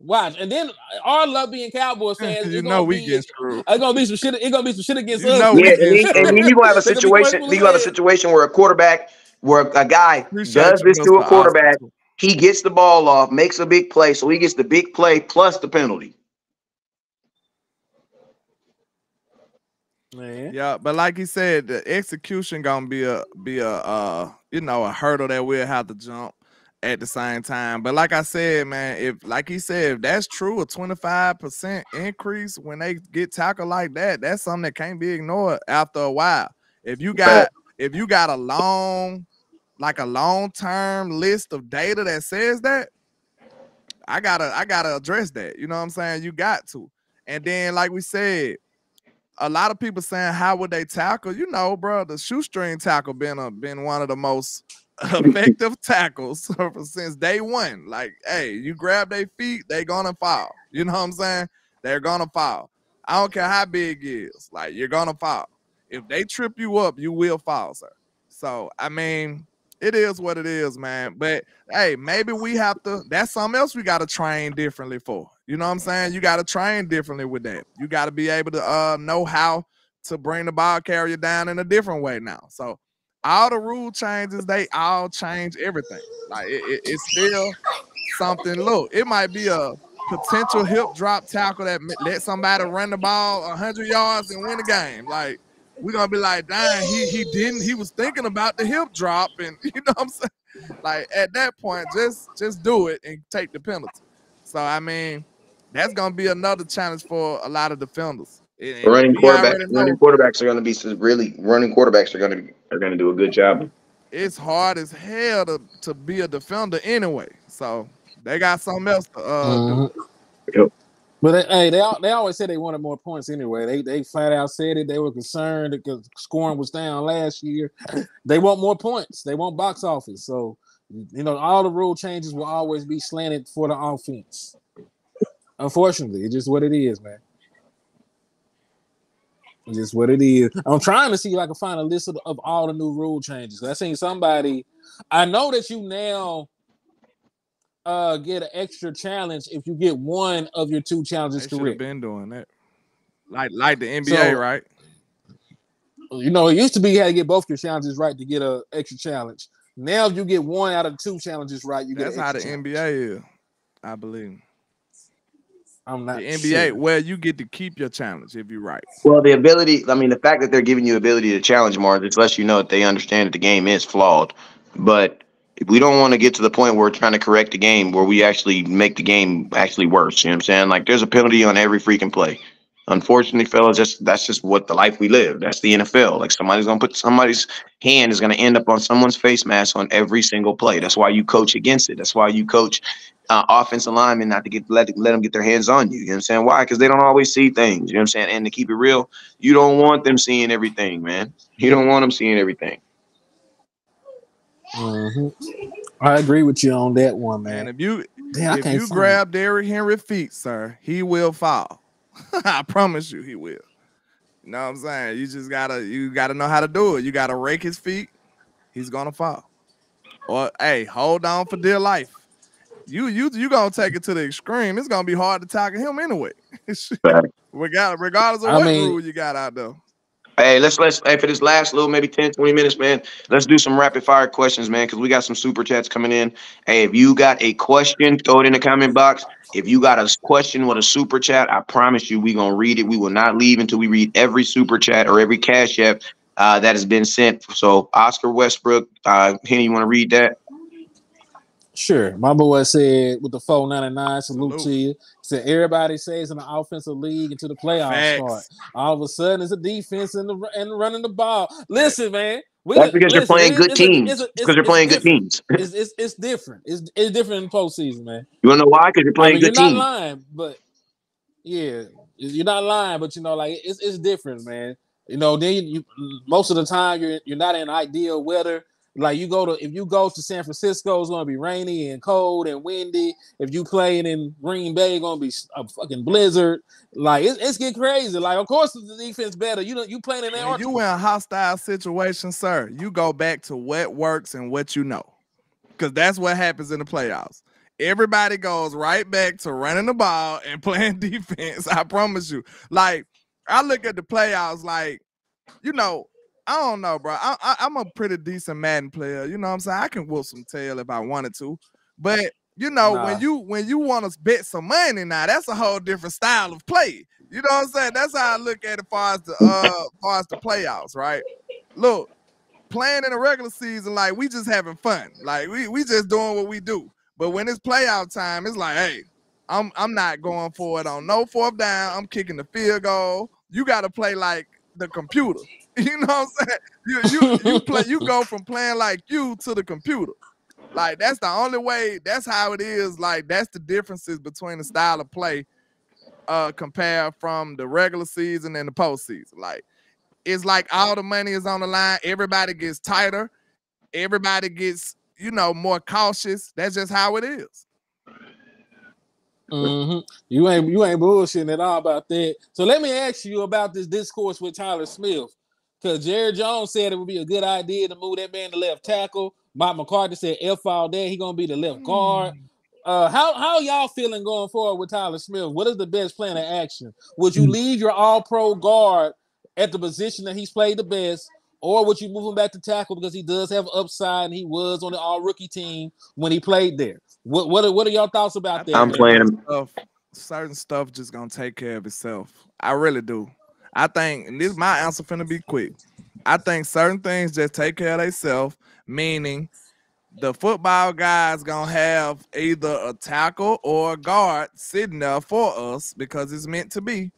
watch, and then our love being Cowboys *laughs* fans, you know we get screwed. It's gonna be some shit. It's gonna be some shit against you us. Know yeah, and then, and then you gonna have a *laughs* situation. You gonna have a situation where a quarterback, where a guy Appreciate does this to a quarterback, he gets the ball off, makes a big play, so he gets the big play plus the penalty. Man. Yeah, but like he said, the execution gonna be a be a uh you know a hurdle that we'll have to jump at the same time. But like I said, man, if like he said, if that's true, a 25% increase when they get tackled like that, that's something that can't be ignored after a while. If you got if you got a long, like a long-term list of data that says that, I gotta I gotta address that. You know what I'm saying? You got to. And then, like we said, a lot of people saying, how would they tackle? You know, bro, the shoestring tackle been a, been one of the most *laughs* effective tackles *laughs* since day one. Like, hey, you grab their feet, they gonna fall. You know what I'm saying? They're gonna fall. I don't care how big is. Like, you're gonna fall. If they trip you up, you will fall, sir. So, I mean, it is what it is, man. But hey, maybe we have to. That's something else we got to train differently for. You know what I'm saying? You got to train differently with that. You got to be able to uh, know how to bring the ball carrier down in a different way now. So all the rule changes, they all change everything. Like it, it, it's still something. Look, it might be a potential hip drop tackle that let somebody run the ball 100 yards and win the game. Like we're gonna be like, dang, he he didn't. He was thinking about the hip drop, and *laughs* you know what I'm saying. Like at that point, just just do it and take the penalty. So I mean, that's gonna be another challenge for a lot of defenders. And running quarterbacks, running quarterbacks are going to be really running quarterbacks are going to are going to do a good job. It's hard as hell to, to be a defender anyway. So they got something else to uh, mm-hmm. Yep. But they, hey, they they always said they wanted more points anyway. They they flat out said it. They were concerned because scoring was down last year. *clears throat* they want more points. They want box office. So you know all the rule changes will always be slanted for the offense. Unfortunately, it's just what it is, man. Just what it is. I'm trying to see if I can find a list of, of all the new rule changes. I seen somebody. I know that you now uh get an extra challenge if you get one of your two challenges they correct. Been doing that, like like the NBA, so, right? You know, it used to be you had to get both your challenges right to get a extra challenge. Now, if you get one out of two challenges right, you That's get. That's how the challenge. NBA is, I believe. I'm not the NBA. Sure. Well, you get to keep your challenge if you're right. Well, the ability. I mean, the fact that they're giving you ability to challenge more, it lets you know that they understand that the game is flawed. But we don't want to get to the point where we're trying to correct the game where we actually make the game actually worse. You know what I'm saying? Like there's a penalty on every freaking play. Unfortunately, fellas, just that's just what the life we live. That's the NFL. Like somebody's gonna put somebody's hand is gonna end up on someone's face mask on every single play. That's why you coach against it. That's why you coach uh, offensive linemen not to get let let them get their hands on you. You know what I'm saying? Why? Because they don't always see things. You know what I'm saying? And to keep it real, you don't want them seeing everything, man. You don't want them seeing everything. Mm-hmm. I agree with you on that one, man. And if you Damn, if you grab Derrick Henry feet, sir, he will fall. *laughs* I promise you, he will. You know what I'm saying? You just gotta you gotta know how to do it. You gotta rake his feet. He's gonna fall. Or hey, hold on for dear life. You you you gonna take it to the extreme. It's gonna be hard to tackle him anyway. *laughs* regardless, regardless of I what mean, rule you got out there. Hey, let's let's hey for this last little maybe 10, 20 minutes, man. Let's do some rapid fire questions, man, because we got some super chats coming in. Hey, if you got a question, throw it in the comment box. If you got a question with a super chat, I promise you we gonna read it. We will not leave until we read every super chat or every cash app uh, that has been sent. So Oscar Westbrook, uh, Henny, you want to read that? Sure. My boy said with the 499, salute, salute. to you. Said everybody says in the offensive league until the playoffs Facts. start. All of a sudden it's a defense and the and running the ball. Listen, man. We, That's because listen, you're playing good teams. Because you're playing good teams. it's, it's, it's different. It's, it's different in the postseason, man. You wanna know why? Because you're playing I mean, good you're teams. not lying, but yeah, you're not lying, but you know, like it's it's different, man. You know, then you, most of the time you're you're not in ideal weather like you go to if you go to San Francisco, it's gonna be rainy and cold and windy. If you playing in Green Bay, it's gonna be a fucking blizzard. Like it's, it's getting crazy. Like of course the defense better. You know you playing in there. You in a hostile situation, sir. You go back to what works and what you know, because that's what happens in the playoffs. Everybody goes right back to running the ball and *laughs* playing defense. I promise you. Like I look at the playoffs, like you know I don't know, bro. I, I, am a pretty decent Madden player. You know what I'm saying? I can whoop some tail if I wanted to. But you know, nah. when you when you want to bet some money now, that's a whole different style of play. You know what I'm saying? That's how I look at it as far as the uh far as the playoffs, right? Look, playing in a regular season, like we just having fun. Like we we just doing what we do. But when it's playoff time, it's like, hey, I'm I'm not going for it on no fourth down. I'm kicking the field goal. You got to play like the computer. *laughs* You know what I'm saying? You you you play you go from playing like you to the computer. Like that's the only way. That's how it is. Like that's the differences between the style of play, uh, compared from the regular season and the postseason. Like it's like all the money is on the line. Everybody gets tighter. Everybody gets you know more cautious. That's just how it is. Mm-hmm. You ain't you ain't bullshitting at all about that. So let me ask you about this discourse with Tyler Smith. Because Jerry Jones said it would be a good idea to move that man to left tackle. Mike McCarthy said F all day, he gonna be the left guard. Mm. Uh, how how y'all feeling going forward with Tyler Smith? What is the best plan of action? Would you mm. leave your all pro guard at the position that he's played the best, or would you move him back to tackle because he does have upside and he was on the all rookie team when he played there? What what are, what are your thoughts about that? I'm playing him. Stuff, certain stuff just gonna take care of itself. I really do. I think, this my answer finna be quick. I think certain things just take care of themselves, meaning the football guys gonna have either a tackle or a guard sitting there for us because it's meant to be,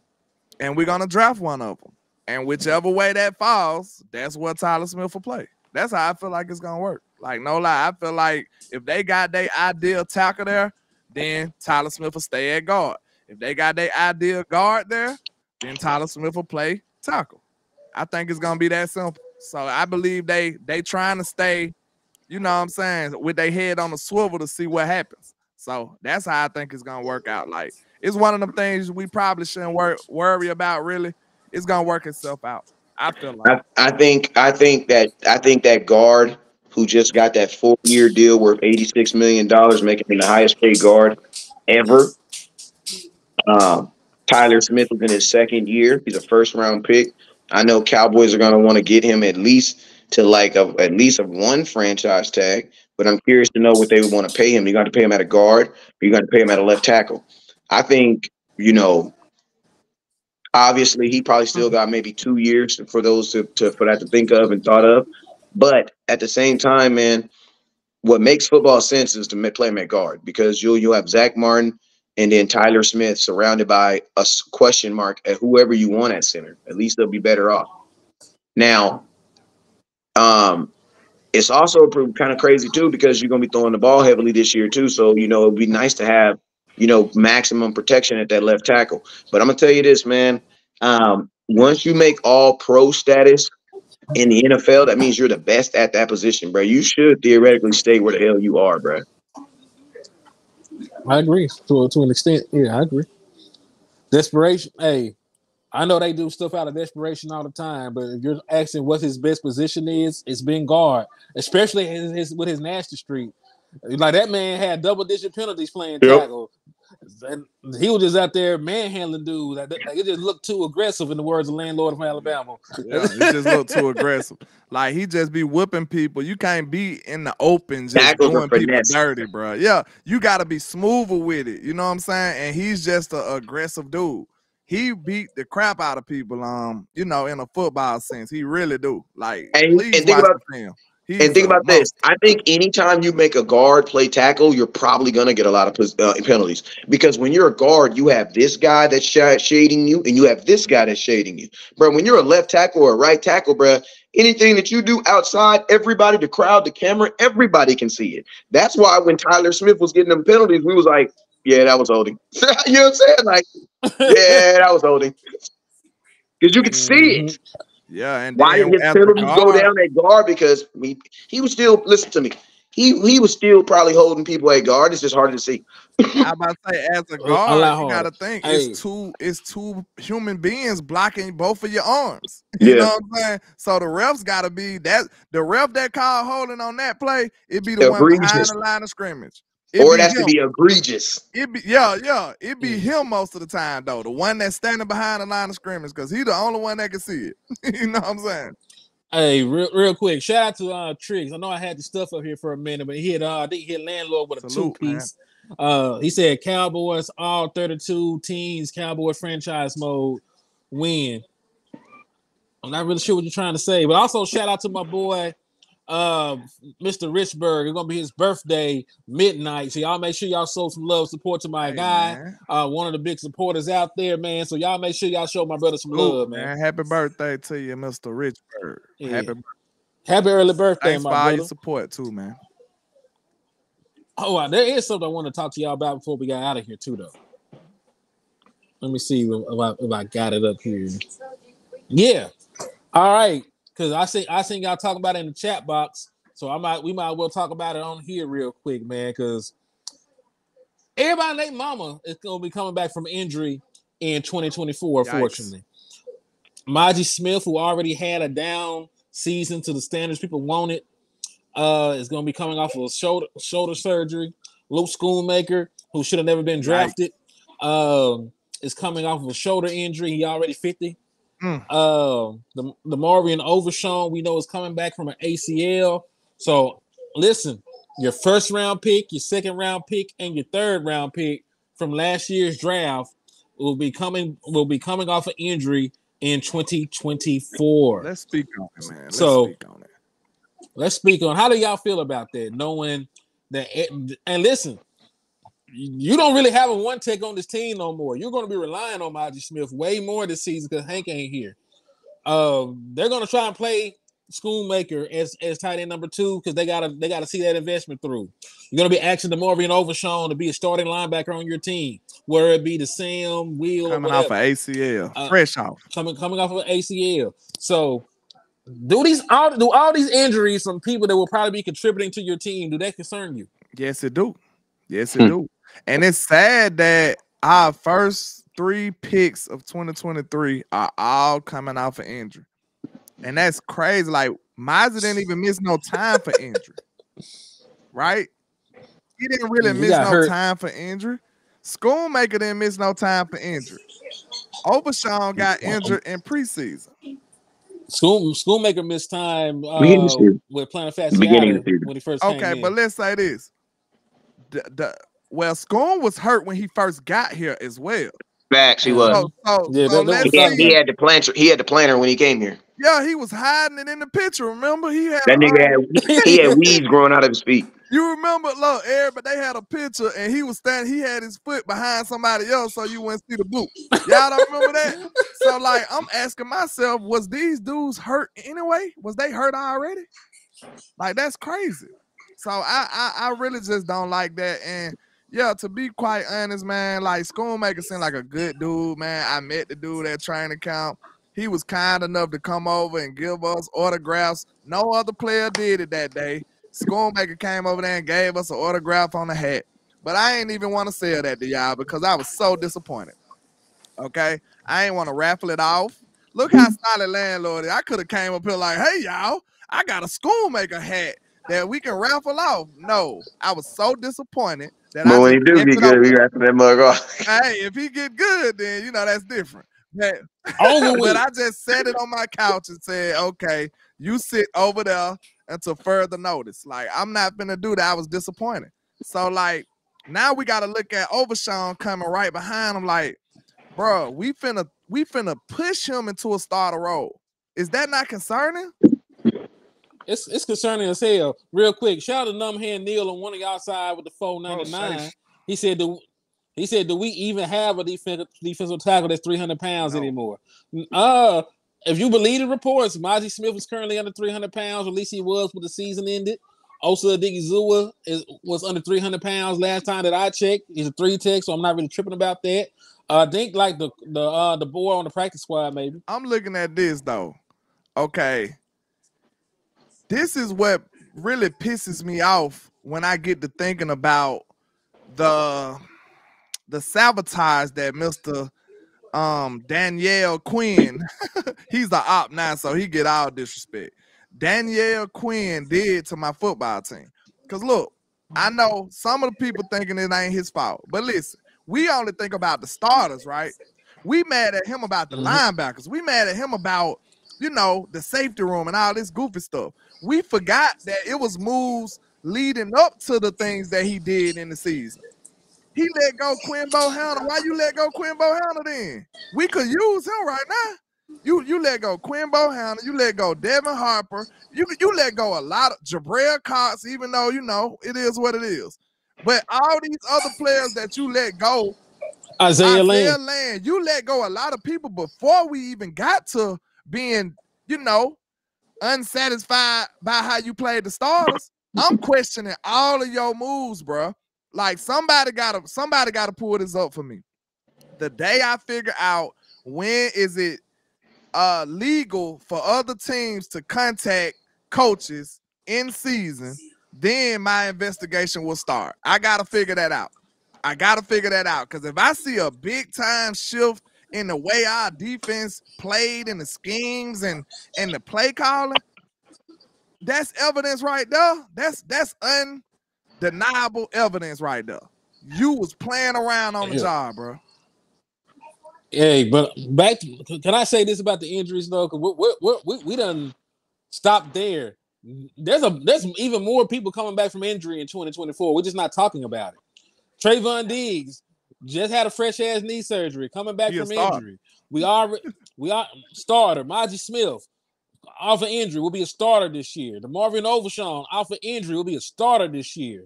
and we're gonna draft one of them. And whichever way that falls, that's what Tyler Smith will play. That's how I feel like it's gonna work. Like no lie, I feel like if they got their ideal tackle there, then Tyler Smith will stay at guard. If they got their ideal guard there, then Tyler Smith will play tackle. I think it's gonna be that simple. So I believe they they trying to stay, you know what I'm saying, with their head on the swivel to see what happens. So that's how I think it's gonna work out. Like it's one of them things we probably shouldn't wor- worry about really. it's gonna work itself out. I feel like. I, I think I think that I think that guard who just got that four year deal worth eighty six million dollars, making him the highest paid guard ever. Um, Tyler Smith was in his second year. He's a first round pick. I know Cowboys are going to want to get him at least to like a, at least a one franchise tag. But I'm curious to know what they would want to pay him. You're going to pay him at a guard, or you're going to pay him at a left tackle. I think you know. Obviously, he probably still got maybe two years for those to, to for that to think of and thought of. But at the same time, man, what makes football sense is to play him at guard because you'll you'll have Zack Martin and then Tyler Smith surrounded by a question mark at whoever you want at center. At least they'll be better off. Now, um, it's also kind of crazy too because you're going to be throwing the ball heavily this year too. So you know it'd be nice to have you know maximum protection at that left tackle. But I'm gonna tell you this, man. Um, once you make all pro status in the NFL, that means you're the best at that position, bro. You should theoretically stay where the hell you are, bro. I agree to to an extent. Yeah, I agree. Desperation. Hey, I know they do stuff out of desperation all the time, but if you're asking what his best position is, it's being guard, especially his, his with his nasty streak. Like that man had double digit penalties playing yep. tackle. And he was just out there manhandling dudes. Like, it just looked too aggressive, in the words of landlord from Alabama. Yeah, it just looked too aggressive. Like he just be whipping people. You can't be in the open just doing people dirty, bro. Yeah, you got to be smoother with it. You know what I'm saying? And he's just an aggressive dude he beat the crap out of people. Um, you know, in a football sense, he really do. Like, and, and think about him. He's and think about this. I think anytime you make a guard play tackle, you're probably going to get a lot of uh, penalties because when you're a guard, you have this guy that's shading you and you have this guy that's shading you. Bro, when you're a left tackle or a right tackle, bro, anything that you do outside, everybody, the crowd, the camera, everybody can see it. That's why when Tyler Smith was getting them penalties, we was like, yeah, that was holding. *laughs* you know what I'm saying? Like, *laughs* yeah, that was holding. Because you could see it. Yeah, and why did his penalties go down at guard? Because he, he was still listen to me. He he was still probably holding people at guard. It's just hard to see. I about to say, as a *laughs* guard, you gotta think hey. it's two it's two human beings blocking both of your arms. *laughs* You yeah. know what I'm saying? So the refs gotta be that the ref that called holding on that play, It'd be the one behind the line of scrimmage. It or it has him. to be egregious. It be yeah, yeah. It be him most of the time though. The one that's standing behind the line of scrimmage because he the only one that can see it. *laughs* you know what I'm saying? Hey, real, real quick, shout out to uh Triggs. I know I had the stuff up here for a minute, but he had uh I think he hit landlord with a two piece. Uh he said Cowboys all 32 teams, Cowboy franchise mode win. I'm not really sure what you're trying to say, but also shout out to my boy uh, Mr. Richburg. It's gonna be his birthday midnight. So y'all make sure y'all show some love, support to my hey, guy, man. uh, one of the big supporters out there, man. So y'all make sure y'all show my brother some Ooh, love, man. man. Happy birthday to you, Mr. Richburg. Yeah. Happy, birthday. Happy early birthday, Thanks my for brother. all your support too, man. Oh, wow. there is something I want to talk to y'all about before we got out of here too, though. Let me see if I, if I got it up here. Yeah. All right because I see I seen y'all talking about it in the chat box. So I might we might well talk about it on here real quick, man. Because everybody named Mama is gonna be coming back from injury in 2024, Yikes. unfortunately. Mazi Smith, who already had a down season to the standards people wanted, uh, is gonna be coming off of shoulder shoulder surgery. Luke Schoonmaker, who should have never been drafted, um, is coming off of a shoulder injury. He already 50. Mm. Uh, the DeMarvion Overshown, we know is coming back from an ACL. So listen, your first round pick, your second round pick, and your third round pick from last year's draft will be coming will be coming off an injury in 2024. Let's speak on it, man. Let's so speak on it. Let's speak on how do y'all feel about that, knowing that and listen, you don't really have a one take on this team no more. You're going to be relying on Mazi Smith way more this season because Hank ain't here. Um, they're going to try and play Schoonmaker as as tight end number two because they gotta they gotta see that investment through. You're gonna be asking DeMarvion Overshown to be a starting linebacker on your team, where it be the Sam Will coming off of ACL, uh, fresh off coming coming off of ACL. So do these all do all these injuries from people that will probably be contributing to your team? Do that concern you? Yes, it do. Yes, it hmm. do. And it's sad that our first three picks of 2023 are all coming off of injury. And that's crazy. Like Mazi didn't even miss no time for injury. Right? He didn't really miss no hurt. time for injury. Schoonmaker didn't miss no time for injury. Overshown got injured in preseason. School Schoonmaker missed time uh, with playing fast beginning when he first Okay, but let's say this. The, the, well, Schoon was hurt when he first got here as well. Facts, he was. So, so, yeah, so he, had, he, had, the planter. He had the planter when he came here. Yeah, he was hiding it in the picture. Remember, he had that nigga had he had weeds growing out of his feet. *laughs* You remember, look, Eric, but they had a picture and he was standing. He had his foot behind somebody else, so you wouldn't see the boot. Y'all don't remember that? So, like, I'm asking myself, was these dudes hurt anyway? Was they hurt already? Like, that's crazy. So I, I, I really just don't like that. And yeah, to be quite honest, man, like Schoonmaker seemed like a good dude, man. I met the dude at training camp. He was kind enough to come over and give us autographs. No other player did it that day. Schoonmaker came over there and gave us an autograph on the hat. But I ain't even want to sell that to y'all because I was so disappointed. Okay. I ain't want to raffle it off. Look how solid landlord is. I could have came up here like, hey y'all, I got a Schoonmaker hat that we can raffle off. No, I was so disappointed that but I when he do get good, we got that mug off. *laughs* hey, if he get good, then you know that's different. *laughs* *laughs* But, but I just set it on my couch and said, okay, you sit over there until further notice. Like I'm not gonna do that. I was disappointed. So like now we gotta look at Overshown coming right behind him. Like, bro, we finna we finna push him into a starter role. Is that not concerning? It's it's concerning as hell. Real quick, shout out to Numbhand Neil on one of y'all side with the 499. Oh, he said do he said, do we even have a defensive defensive tackle that's 300 pounds no. anymore? Uh if you believe the reports, Mazi Smith was currently under 300 pounds, or at least he was when the season ended. Osa Odighizuwa is was under 300 pounds last time that I checked. He's a three tech, so I'm not really tripping about that. Uh, I think like the the uh the boy on the practice squad, maybe. I'm looking at this though. Okay, this is what really pisses me off when I get to thinking about the the sabotage that Mr. Um Danielle Quinn, *laughs* he's the op now, so he get all disrespect. Danielle Quinn did to my football team. Cause look, I know some of the people thinking it ain't his fault, but listen, we only think about the starters, right? We mad at him about the mm-hmm. linebackers. We mad at him about, you know, the safety room and all this goofy stuff we forgot that it was moves leading up to the things that he did in the season. He let go Quinn Bohanna. Why you let go Quinn Bohanna then? We could use him right now. You you let go Quinn Bohanna, you let go Devin Harper, you you let go a lot of Jabril Cox, even though you know it is what it is. But all these other players that you let go, Isaiah, Isaiah Land. Land, you let go a lot of people before we even got to being, you know, unsatisfied by how you played the starters, I'm *laughs* questioning all of your moves, bro. Like somebody gotta somebody gotta pull this up for me. The day I figure out when is it uh legal for other teams to contact coaches in season, then my investigation will start. I gotta figure that out. I gotta figure that out because if I see a big time shift in the way our defense played and the schemes and and the play calling, that's evidence right there. That's that's undeniable evidence right there. You was playing around on the yeah. job, bro. Hey, but back. To, can I say this about the injuries though? Because we we we we done stopped there. There's a there's even more people coming back from injury in 2024. We're just not talking about it. Trevon Diggs just had a fresh ass knee surgery, coming back he from injury. We are we are starter. Mazi Smith off of injury will be a starter this year. DeMarvion Overshown off of injury will be a starter this year.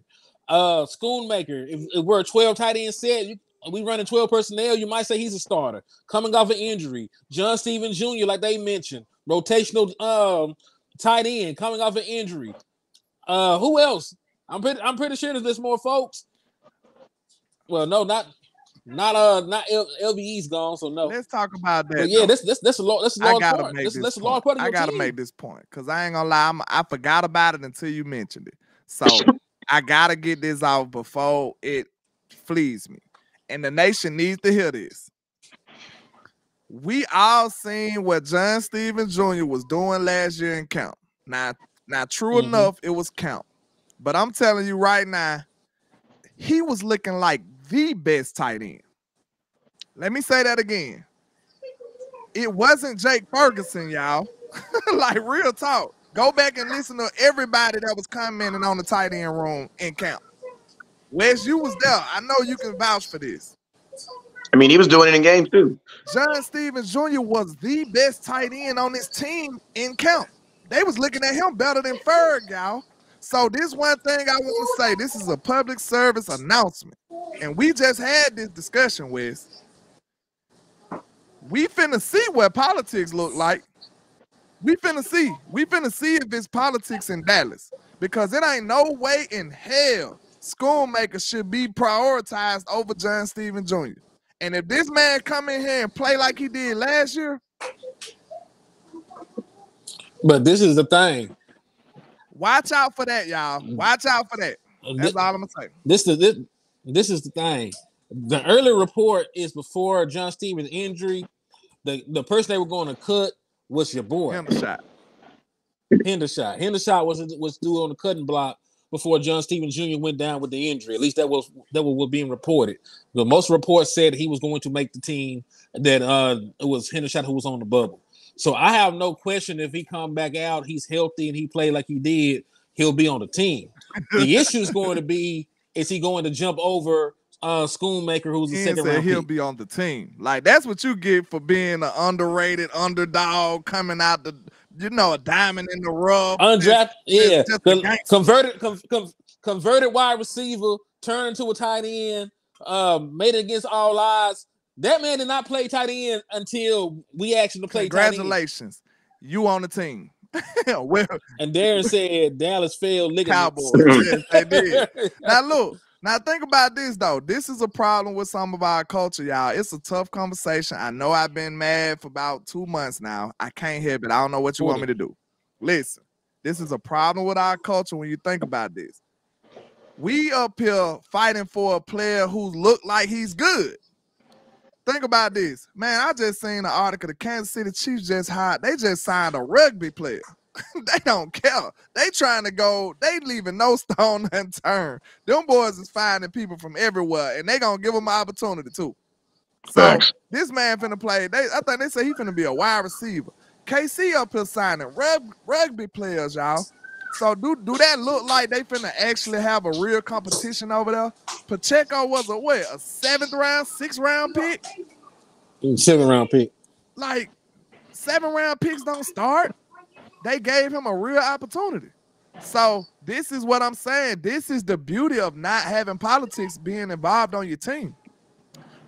Uh, Schoonmaker, if, if we're a 12 tight end set, you, we running 12 personnel, you might say he's a starter. Coming off an injury, John Stephens Jr., like they mentioned, rotational um tight end coming off an injury. Uh, who else? I'm pretty I'm pretty sure there's more folks. Well, no, not not uh, not L- LVE's gone, so no. Let's talk about that. But yeah, this this this a lot. This a large part. This, this, this part. I gotta team. make this point because I ain't gonna lie. I'm, I forgot about it until you mentioned it. So I gotta get this out before it flees me, and the nation needs to hear this. we all seen what John Stephens Jr. was doing last year in count. Now, now, true mm-hmm. enough, it was count. But I'm telling you right now, he was looking like the best tight end. Let me say that again. It wasn't Jake Ferguson, y'all. *laughs* like real talk. Go back and listen to everybody that was commenting on the tight end room in camp. Wes, you was there. I know you can vouch for this. I mean, he was doing it in games too. John Stephens Jr. was the best tight end on this team in camp. They was looking at him better than Ferg, y'all. So this one thing I want to say, this is a public service announcement. And we just had this discussion with. We finna see what politics look like. We finna see. We finna see if it's politics in Dallas. Because it ain't no way in hell Schoonmaker should be prioritized over John Stephens Jr. And if this man come in here and play like he did last year, but this is the thing. Watch out for that, y'all. Watch out for that. That's this, all I'm gonna say. This is this, this is the thing. The early report is before John Stephens' injury. The the person they were going to cut was your boy. Hendershot. Hendershot. Hendershot was was due on the cutting block before John Stephens Jr. went down with the injury. At least that was that was being reported. The most reports said he was going to make the team. That uh it was Hendershot who was on the bubble. So I have no question if he come back out, he's healthy and he played like he did, he'll be on the team. the issue is going to be is he going to jump over uh Schoonmaker, who's a second round he'll pick. be on the team. Like that's what you get for being an underrated underdog coming out the you know a diamond in the rough. Undrafted, yeah, converted com- com- converted wide receiver, turned into a tight end, um, made it against all odds. That man did not play tight end until we asked him to play. Congratulations, you on the team. *laughs* well, and Darren said Dallas failed Cowboys. *laughs* yes, they did. Now look, now think about this though. This is a problem with some of our culture, y'all. It's a tough conversation. I know I've been mad for about two months now. I can't help it. I don't know what you want me to do. Listen, this is a problem with our culture when you think about this. We up here fighting for a player who looked like he's good. Think about this, man. I just seen an article. The Kansas City Chiefs just hired. They just signed a rugby player. *laughs* they don't care. They trying to go. They leaving no stone *laughs* unturned. Them boys is finding people from everywhere, and they gonna give them an opportunity too. So Thanks. this man finna play. They, I think they say he finna be a wide receiver. KC up here signing rug, rugby players, y'all. So do do that look like they finna actually have a real competition over there? Pacheco was a what? A seventh round, sixth round pick. Mm, seven round pick. Like seven round picks don't start. They gave him a real opportunity. So this is what I'm saying. This is the beauty of not having politics being involved on your team.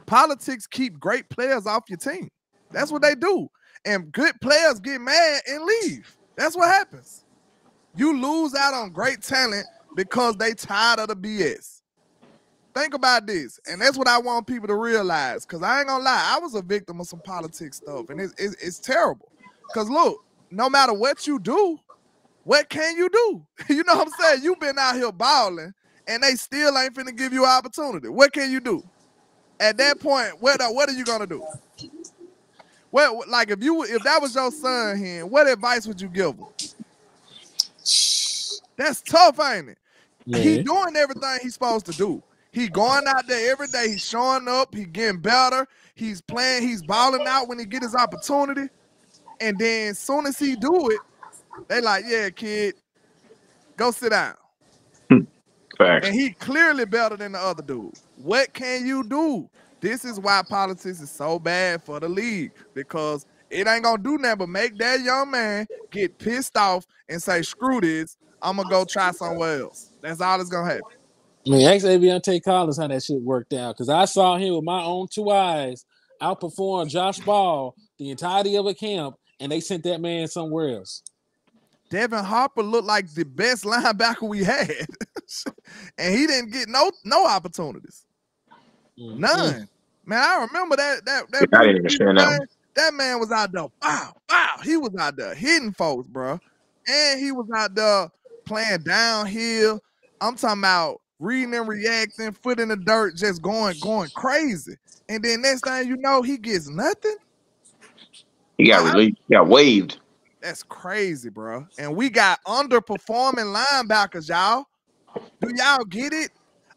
Politics keep great players off your team. That's what they do. And good players get mad and leave. That's what happens. You lose out on great talent because they tired of the BS. Think about this, and that's what I want people to realize. Cause I ain't gonna lie, I was a victim of some politics stuff, and it's it's, it's terrible. Cause look, no matter what you do, what can you do? *laughs* you know what I'm saying? You've been out here balling, and they still ain't finna give you opportunity. What can you do? At that point, what uh, what are you gonna do? What like if you if that was your son here, what advice would you give him? That's tough, ain't it? Yeah. He doing everything he's supposed to do. He going out there every day. He's showing up. He getting better. He's playing. He's balling out when he get his opportunity. And then soon as he do it, they like, yeah, kid, go sit down. Facts. And he clearly better than the other dude. What can you do? This is why politics is so bad for the league because it ain't gonna do nothing but make that young man get pissed off and say, screw this, I'm gonna go try somewhere else. That's all that's gonna happen. I mean, ask Aviante Collins how that shit worked out because I saw him with my own two eyes outperform Josh Ball the entirety of a camp, and they sent that man somewhere else. Devin Harper looked like the best linebacker we had, *laughs* and he didn't get no no opportunities, mm-hmm. none. Man, I remember that that that. I didn't understand that. That man was out there. Wow, wow, he was out there hitting folks, bro, and he was out there playing downhill. I'm talking about reading and reacting, foot in the dirt, just going, going crazy. And then next thing you know, he gets nothing. He got released. He got waived. That's crazy, bro. And we got underperforming linebackers, y'all. Do y'all get it?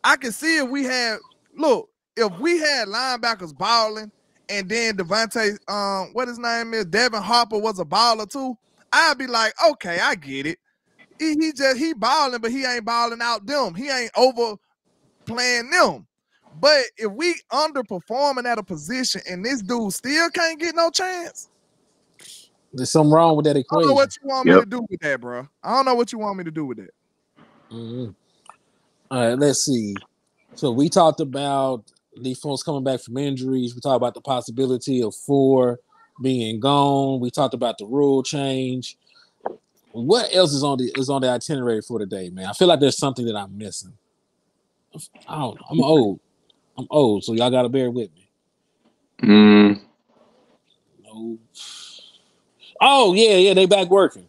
I can see if we had look, if we had linebackers balling and then Devontae, um, what his name is, Devin Harper was a baller too, I'd be like, okay, I get it. He, he just he balling, but he ain't balling out them. He ain't over playing them. But if we underperforming at a position and this dude still can't get no chance, there's something wrong with that equation. I don't know what you want yep. me to do with that, bro. I don't know what you want me to do with that. Mm-hmm. All right, let's see. So we talked about these folks coming back from injuries. We talked about the possibility of four being gone. We talked about the rule change. What else is on the is on the itinerary for today, man? I feel like there's something that I'm missing. I don't know. I'm old. I'm old, so y'all gotta bear with me. Mm. No. Oh yeah, yeah, they back working.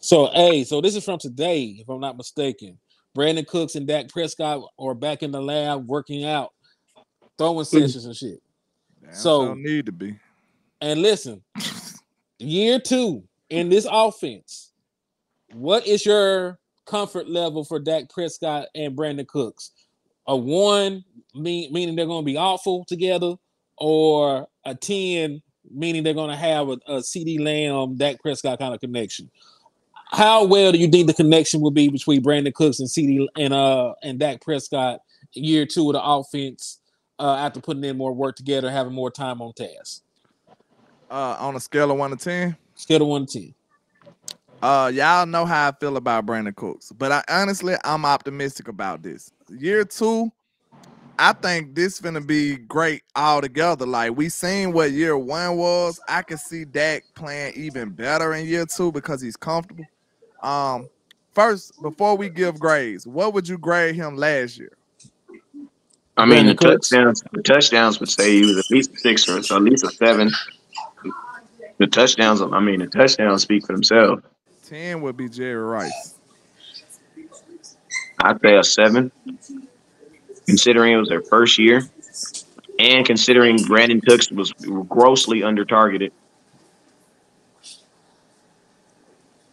So hey, so this is from today, if I'm not mistaken. Brandin Cooks and Dak Prescott are back in the lab working out, throwing sessions and shit. Damn, so need to be. And listen, year two in this offense, what is your comfort level for Dak Prescott and Brandin Cooks? A one, mean, meaning they're going to be awful together, or a 10, meaning they're going to have a, a CeeDee Lamb, Dak Prescott kind of connection? How well do you think the connection will be between Brandin Cooks and CeeDee and uh and Dak Prescott year two of the offense uh, after putting in more work together, having more time on task? Uh, on a scale of one to ten. Scale of one to ten. Uh, y'all know how I feel about Brandin Cooks, but I honestly I'm optimistic about this. Year two, I think this gonna be great altogether. Like we seen what year one was. I can see Dak playing even better in year two because he's comfortable. Um, first, before we give grades, what would you grade him last year? I mean, the touchdowns, the touchdowns would say he was at least a six or so at least a seven. The touchdowns, I mean, the touchdowns speak for themselves. Ten would be Jerry Rice. I'd say a seven, considering it was their first year, and considering Brandin Cooks was grossly under targeted.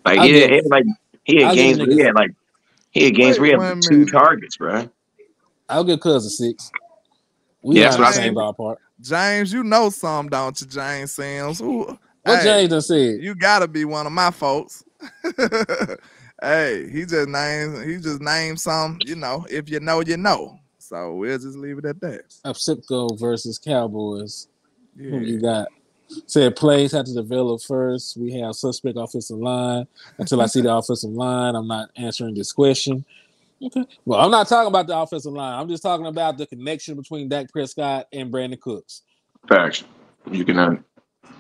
Like he had, he had, like he had games where he had like he had games where he had two targets, bro. I'll give Cuz a six. We yeah, the same ballpark. James, you know some, don't you, James Sims? Ooh, what hey, James done said? You gotta be one of my folks. *laughs* hey, he just named he just named some, you know, if you know, you know. So we'll just leave it at that. Upsipco versus Cowboys. Yeah. Who you got? Said plays have to develop first. We have suspect offensive line. Until I see the offensive line, I'm not answering this question. Okay. Well, I'm not talking about the offensive line. I'm just talking about the connection between Dak Prescott and Brandin Cooks. Facts. You can.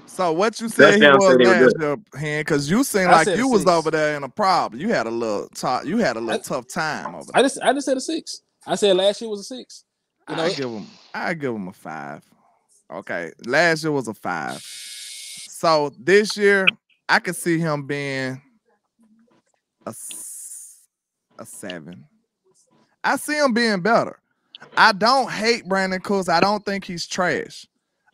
So what you said he was last year, hand? Because you seem like you was over there in a problem. You had a little tough. You had a little I, tough time over. There. I just I just said a six. I said last year was a six. You know, I give him. I give him a five. Okay, last year was a five. So this year, I could see him being a a seven. I see him being better. I don't hate Brandin Cooks. I don't think he's trash.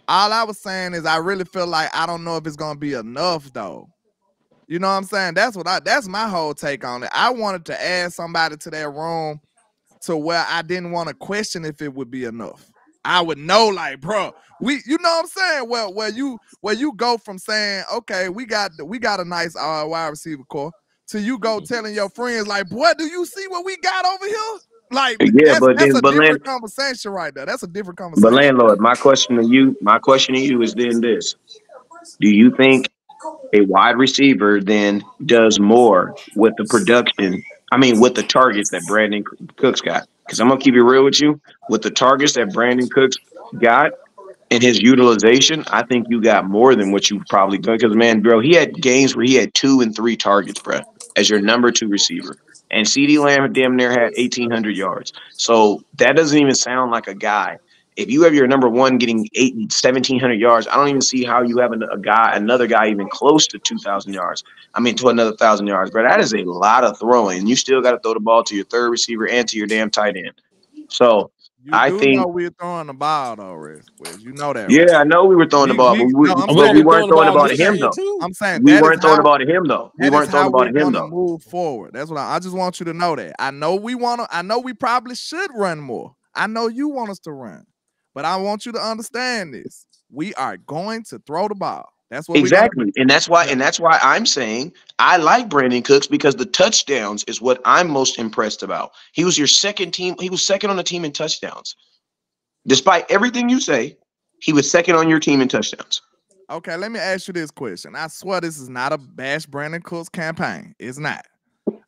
All I was saying is I really feel like I don't know if it's gonna be enough though. You know what I'm saying? That's what I that's my whole take on it. I wanted to add somebody to that room to where I didn't want to question if it would be enough. I would know, like, bro, we, you know what I'm saying? Well, where you where you go from saying, okay, we got we got a nice uh, wide receiver core, to you go telling your friends, like, boy, do you see what we got over here? Like, yeah, that's, but that's then, a but different land, conversation right there. That's a different conversation. But landlord, my question to you, my question to you is then this: Do you think a wide receiver then does more with the production? I mean, with the targets that Brandin Cooks got? Because I'm gonna keep it real with you. With the targets that Brandin Cooks got and his utilization, I think you got more than what you probably got. Because man, bro, he had games where he had two and three targets, bro, as your number two receiver. And CeeDee Lamb damn near had 1,800 yards. So that doesn't even sound like a guy. If you have your number one getting eight, 1,700 yards, I don't even see how you have a guy, another guy even close to 2,000 yards. I mean, to another 1,000 yards, But That is a lot of throwing. You still got to throw the ball to your third receiver and to your damn tight end. So You I think we were throwing the ball though, Riz. You know that. Yeah, right? I know we were throwing we, the ball, we, but we, no, but we weren't throwing the ball to him though. Too. I'm saying we weren't throwing the ball to him though. We weren't throwing the ball to him though. Move forward. That's what I, I just want you to know that. I know we want to. I know we probably should run more. I know you want us to run, but I want you to understand this. We are going to throw the ball. That's what exactly, and that's why, and that's why I'm saying I like Brandin Cooks because the touchdowns is what I'm most impressed about. He was your second team. He was second on the team in touchdowns, despite everything you say. He was second on your team in touchdowns. Okay, let me ask you this question. I swear this is not a bash Brandin Cooks campaign. It's not.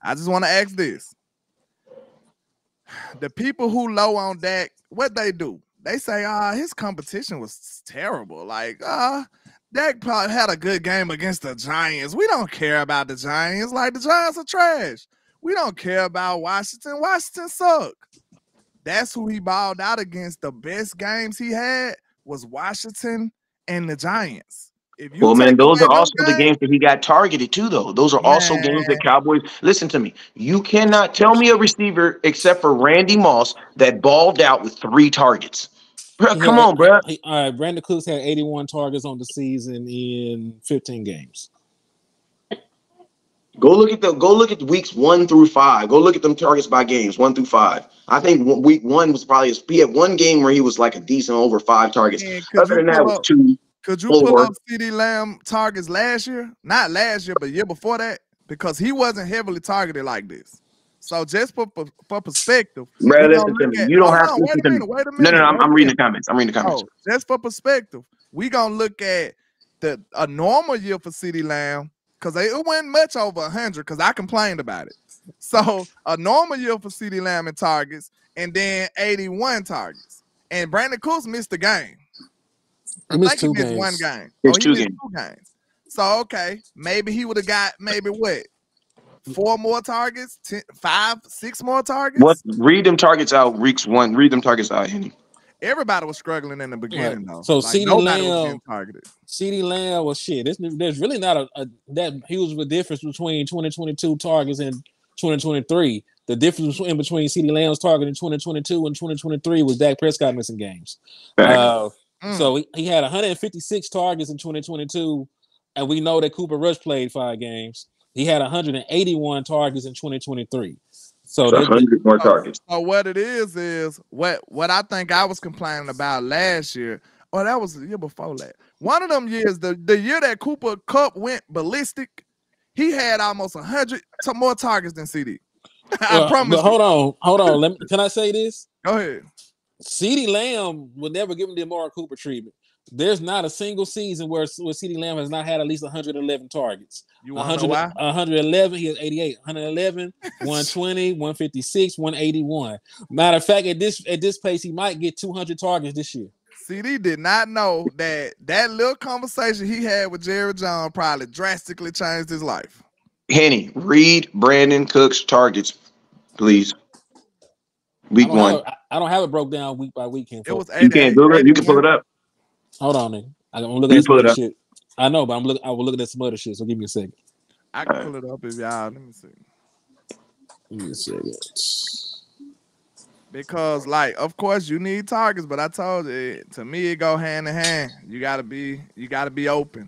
I just want to ask this: the people who low on Dak, what they do? They say, ah, uh, his competition was terrible. Like, ah. Uh, Dak probably had a good game against the Giants. We don't care about the Giants. Like the Giants are trash. We don't care about Washington. Washington suck. That's who he balled out against. The best games he had was Washington and the Giants. well, man, those are also the games that he got targeted too, though. Those are man. also games that Cowboys. Listen to me. You cannot tell me a receiver except for Randy Moss that balled out with three targets. Bro, come had, on, bro. He, all right, Brandin Cooks had 81 targets on the season in 15 games. Go look at the go look at the weeks one through five. Go look at them targets by games one through five. I think week one was probably he had one game where he was like a decent over five targets. Man, Other than that, was two. Could you four. pull up CeeDee Lamb targets last year? Not last year, but year before that, because he wasn't heavily targeted like this. So just for, for, for perspective, bro, listen to me. At, you don't have on, to listen to minute. Wait a minute, no, no, no. I'm, I'm reading the comments. I'm reading the comments. Oh, just for perspective, we gonna look at the a normal year for CeeDee Lamb because it wasn't much over hundred. Because I complained about it. So a normal year for CeeDee Lamb in targets, and then 81 targets. And Brandin Cooks missed the game. I think he missed games. one game. It's oh, two, games. two games. So okay, maybe he would have got maybe what four more targets, ten, five, six more targets. What? Read them targets out. Weeks one. Read them targets out, Henny. Everybody was struggling in the beginning, right. though. So like, CeeDee Lamb, targeted. CeeDee Lamb was shit. There's, there's really not a, a that huge of a difference between 2022 targets and 2023. The difference in between CeeDee Lamb's target in 2022 and 2023 was Dak Prescott missing games. Uh, mm. So he, he had 156 targets in 2022, and we know that Cooper Rush played five games. He had 181 targets in 2023. So 100 more targets. So, so what it is is what what I think I was complaining about last year. Oh, that was the year before that. One of them years, the, the year that Cooper Kupp went ballistic, he had almost 100 more targets than CeeDee. *laughs* I well, promise. hold on, hold on. Let me, can I say this? Go ahead. CeeDee Lamb would never give him the Amari Cooper treatment. There's not a single season where, where CeeDee Lamb has not had at least 111 targets. You 100, 111, he has 88, 111, *laughs* 120, 156, 181. Matter of fact, at this at this pace, he might get 200 targets this year. CeeDee did not know that that little conversation he had with Jerry John probably drastically changed his life. Henny, read Brandin Cook's targets, please. Week I one. Have, I don't have it broke down week by week. It was you can't do it. You can pull it up. Hold on, nigga. I'm looking at some other shit. I know, but I'm looking. I was looking at some other shit. So give me a second. I can pull it up if y'all. Let me see. Give me a second. Because, like, of course, you need targets, but I told you, to me, it go hand in hand. You gotta be, you gotta be open.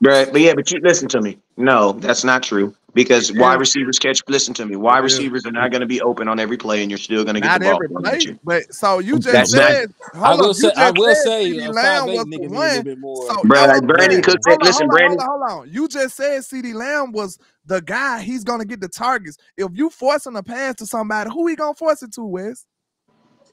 Right, but yeah, but you listen to me. No, that's not true because yeah. wide receivers catch. Listen to me. Wide yeah. receivers are not going to be open on every play, and you're still going to get the ball. Every play, but so you just That's said. Not, I will up, say. I will say. CeeDee uh, Lamb was the one. Bit more. So, Bro, like Brandin Cooks. Hold listen, hold Brandin. Hold on, hold on. You just said CeeDee Lamb was the guy. He's going to get the targets. If you forcing a pass to somebody, who he going to force it to? Wes?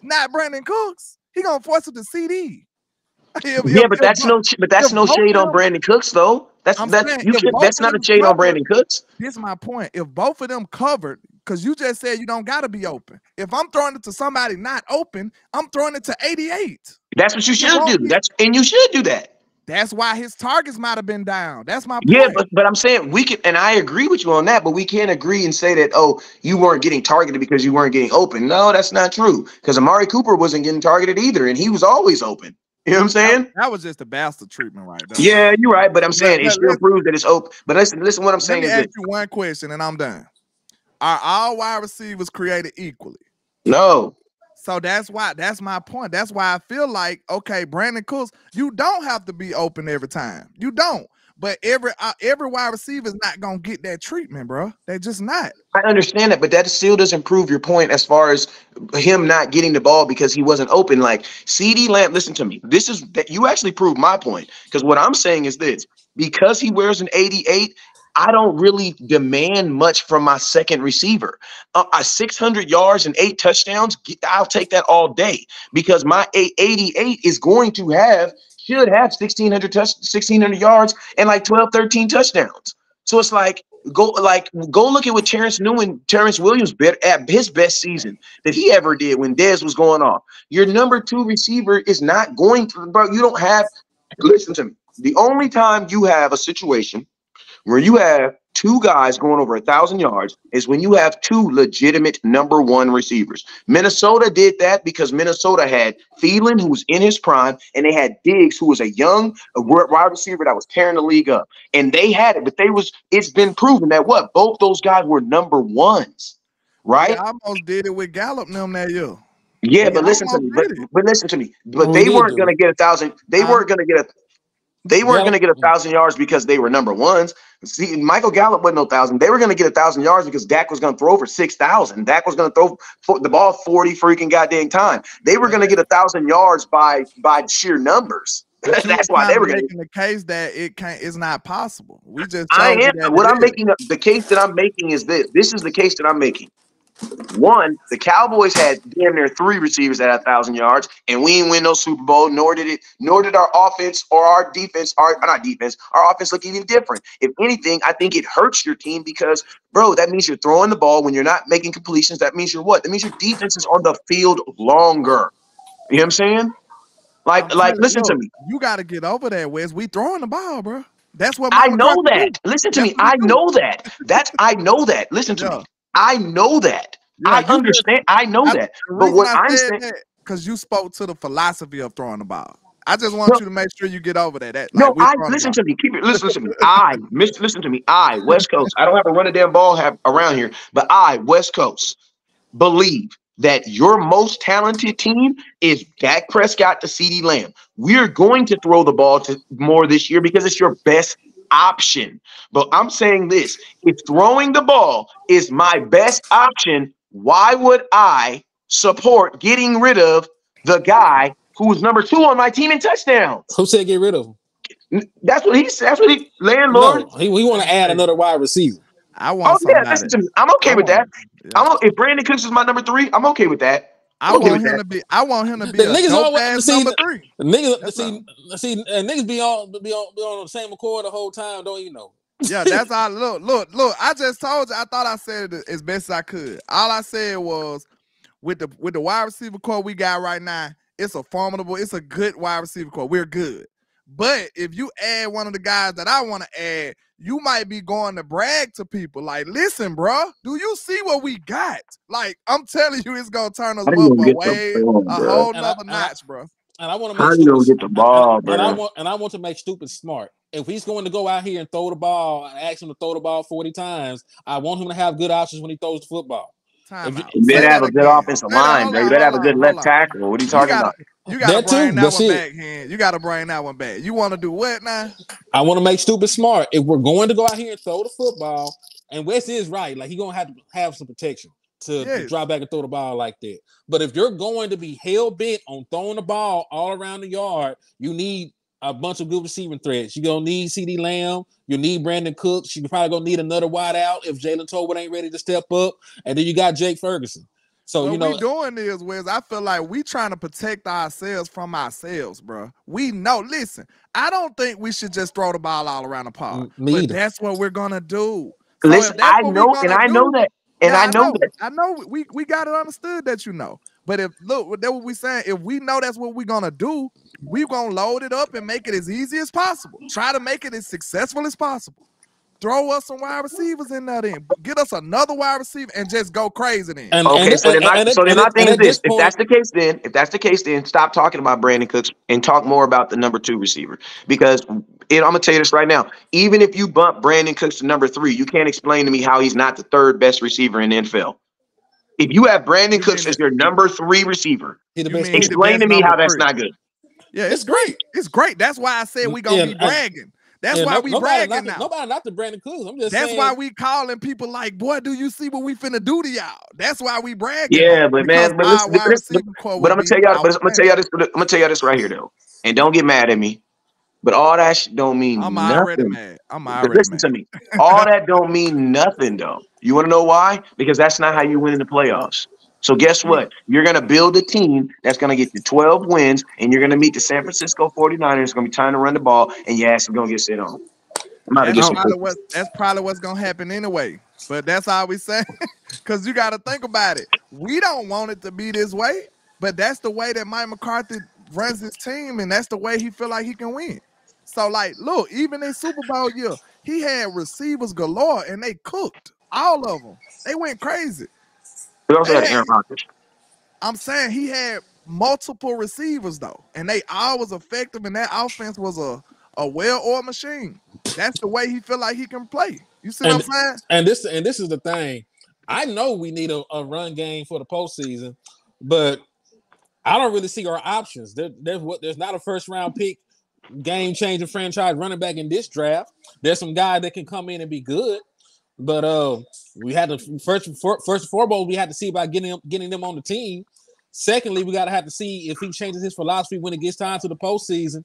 Not Brandin Cooks. He going to force it to CeeDee. *laughs* If, yeah, if, but that's no. But that's no shade on Brandin Cooks, though. That's I'm that's that's not a shade on Brandin Cooks. Here's my point. If both of them covered, because you just said you don't gotta be open. If I'm throwing it to somebody not open, I'm throwing it to 88. That's what you should do. That's and you should do that. That's why his targets might have been down. That's my point. Yeah, but, but I'm saying we can, and I agree with you on that, but we can't agree and say that, oh, you weren't getting targeted because you weren't getting open. No, that's not true. Because Amari Cooper wasn't getting targeted either, and he was always open. You know what I'm saying? That, that was just a bastard treatment, right? There. Yeah, you're right, but I'm saying it still proves that it's open. But listen, listen, what I'm saying Let me is ask you one question, and I'm done. Are all wide receivers created equally? No. So that's why that's my point. That's why I feel like okay, Brandin Cooks, you don't have to be open every time. You don't. But every uh, every wide receiver is not gonna get that treatment, bro. They're just not. I understand that, but that still doesn't prove your point as far as him not getting the ball because he wasn't open. Like CeeDee Lamb, listen to me. This is that you actually proved my point because what I'm saying is this: because he wears an 88, I don't really demand much from my second receiver. Uh, 600 yards and eight touchdowns, I'll take that all day because my 88 is going to have, should have 1,600, touch, 1600 yards and like 12, 13 touchdowns. So it's like, go like go look at what Terrence Newman, Terrance Williams bet at his best season that he ever did when Dez was going off. Your number two receiver is not going to, bro. You don't have. Listen to me. The only time you have a situation where you have two guys going over a thousand yards is when you have two legitimate number one receivers. Minnesota did that because Minnesota had Thielen, who was in his prime, and they had Diggs, who was a young wide receiver that was tearing the league up. And they had it, but they was it's been proven that what both those guys were number ones, right? Yeah, I almost did it with Gallup them that year. Yeah, yeah but listen to me. But, but, listen to me. But they weren't going to get a thousand. They weren't going to get a they weren't going to get a thousand yards because they were number ones. See, Michael Gallup wasn't no thousand. They were going to get a thousand yards because Dak was going to throw for six thousand. Dak was going to throw the ball forty freaking goddamn time. They were going to get a thousand yards by by sheer numbers. *laughs* That's why they were making the case that it can't. It's not possible. We just. I am. What I'm making. The case that I'm making is this. This is the case that I'm making. One, the Cowboys had damn near three receivers at a thousand yards, and we didn't win no Super Bowl. Nor did it. Nor did our offense or our defense. Our uh, not defense. Our offense look even different. If anything, I think it hurts your team because, bro, that means you're throwing the ball when you're not making completions. That means you're what? That means your defense is on the field longer. You know what I'm saying? Like, like, listen to me. You got to get over that, Wes. We throwing the ball, bro. That's what I know that. Do. Listen to That's me. I know that. That's I know that. Listen to me. I know that. Yeah, I understand. I know I, that. But what I am saying, because you spoke to the philosophy of throwing the ball. I just want you to make sure you get over that. that like, no, I listen to me. Keep it. Listen, listen to me. *laughs* I miss. Listen to me. I West Coast. I don't have to run a damn ball have around here, but I West Coast believe that your most talented team is Dak Prescott to CeeDee Lamb. We're going to throw the ball to more this year because it's your best option. But I'm saying this if throwing the ball is my best option, why would I support getting rid of the guy who was number two on my team in touchdowns? Who said get rid of him? That's what he said. That's what he landlord. No, he, we want to add another wide receiver. I want. Oh yeah, listen to me. I'm okay I with want, that. Yeah. I'm if Brandin Cooks is my number three, I'm okay with that. I want him that. to be. I want him to be the a niggas always see number three. The niggas see see and niggas be on be on be on the same accord the whole time. Don't you know? yeah, that's all. Look, look, look. I just told you. I thought I said it as best as I could. All I said was, with the with the wide receiver core we got right now, it's a formidable. It's a good wide receiver core. We're good. But if you add one of the guys that I want to add, you might be going to brag to people. Like, listen, bro, do you see what we got? Like, I'm telling you, it's gonna turn us up a way a whole nother notch, bro. And I want to make How you get the ball, bro? And I want and I want to make stupid smart. If he's going to go out here and throw the ball and ask him to throw the ball 40 times, I want him to have good options when he throws the football. You, you better have a good offensive line, bro. You better have a good left tackle. What are you talking you gotta, about? You got to bring that one back, hand. You got to bring that one back. You want to do what now? I want to make stupid smart. If we're going to go out here and throw the football, and Wes is right, like he's gonna have to have some protection to, yes. to drop back and throw the ball like that. But if you're going to be hell bent on throwing the ball all around the yard, you need a bunch of good receiving threats. You're gonna need CeeDee Lamb, you need Brandin Cooks, you're probably gonna need another wide out if Jalen Tolbert ain't ready to step up, and then you got Jake Ferguson. So what you know, we doing is, Wes, I feel like we trying to protect ourselves from ourselves, bro. We know. Listen, I don't think we should just throw the ball all around the park. Mm, me but either. that's what we're gonna do. So listen, I know, and I know that, and yeah, I, know I know that. I know we we got it understood that you know. But if look, that's what we saying. If we know that's what we're gonna do, we're gonna load it up and make it as easy as possible. Try to make it as successful as possible. Throw us some wide receivers in that end. Get us another wide receiver and just go crazy then. And, okay, and, so then my, so then my thing is this. Point, if that's the case, then if that's the case, then stop talking about Brandin Cooks and talk more about the number two receiver. Because it, I'm gonna tell you this right now. Even if you bump Brandin Cooks to number three, you can't explain to me how he's not the third best receiver in the NFL. If you have Brandin Cooks as your number three receiver, explain to me how that's not good. Yeah, it's, it's great. It's great. That's why I said we gonna yeah, be bragging. That's yeah, why no, we bragging not now. nobody not the Brandin Cooks. I'm just That's saying. why we calling people like, boy, do you see what we finna do to y'all? That's why we bragging. Yeah, but man, but, listen, but, but, but I'm gonna tell y'all, but I'm gonna tell y'all this. I'm gonna tell y'all this right here though, and don't get mad at me. But all that shit don't mean I'm nothing. already mad. I'm already listen mad. to me. All that don't mean nothing though. You want to know why? Because that's not how you win in the playoffs. So guess what? You're going to build a team that's going to get you 12 wins, and you're going to meet the San Francisco 49ers. It's going to be time to run the ball, and your ass is going to get sit on. That's probably, what, that's probably what's going to happen anyway. But that's all we say. *laughs* Because you got to think about it. We don't want it to be this way, but that's the way that Mike McCarthy runs his team, and that's the way he feel like he can win. So, like, look, even in Super Bowl year, he had receivers galore, and they cooked all of them. They went crazy. He also had Aaron Rodgers. *laughs* I'm saying he had multiple receivers though, and they all was effective, and that offense was a a well-oiled machine. That's the way he feel like he can play. You see and, what I'm saying? And this and this is the thing. I know we need a, a run game for the postseason, but I don't really see our options. There, there's what there's not a first round pick, game changing franchise running back in this draft. There's some guy that can come in and be good. But uh, we had to first first and foremost we had to see about getting them, getting them on the team. Secondly, we gotta have to see if he changes his philosophy when it gets time to the postseason.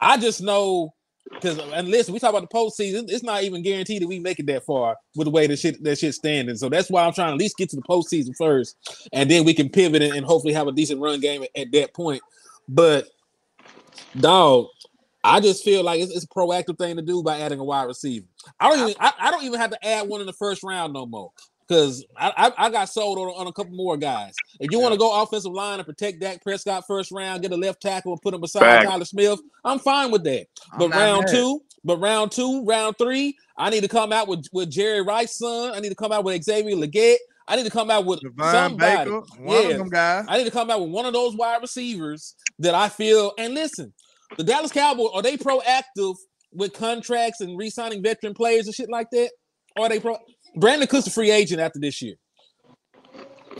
I just know because and listen, we talk about the postseason. It's not even guaranteed that we make it that far with the way that shit that shit standing. So that's why I'm trying to at least get to the postseason first, and then we can pivot and, and hopefully have a decent run game at, at that point. But dog, I just feel like it's, it's, a proactive thing to do by adding a wide receiver. I don't even I, I don't even have to add one in the first round no more because I, I, I got sold on, on a couple more guys. If you want to go offensive line and protect Dak Prescott first round, get a left tackle and put him beside Back. Tyler Smith, I'm fine with that. But round mad. two, but round two, round three, I need to come out with with Jerry Rice's son. I need to come out with Xavier Legette. I need to come out with Devon somebody. Baker, one yeah. of them guys. I need to come out with one of those wide receivers that I feel. And listen, the Dallas Cowboys are they proactive with contracts and re-signing veteran players and shit like that? Or are they pro? Brandin Cooks a free agent after this year.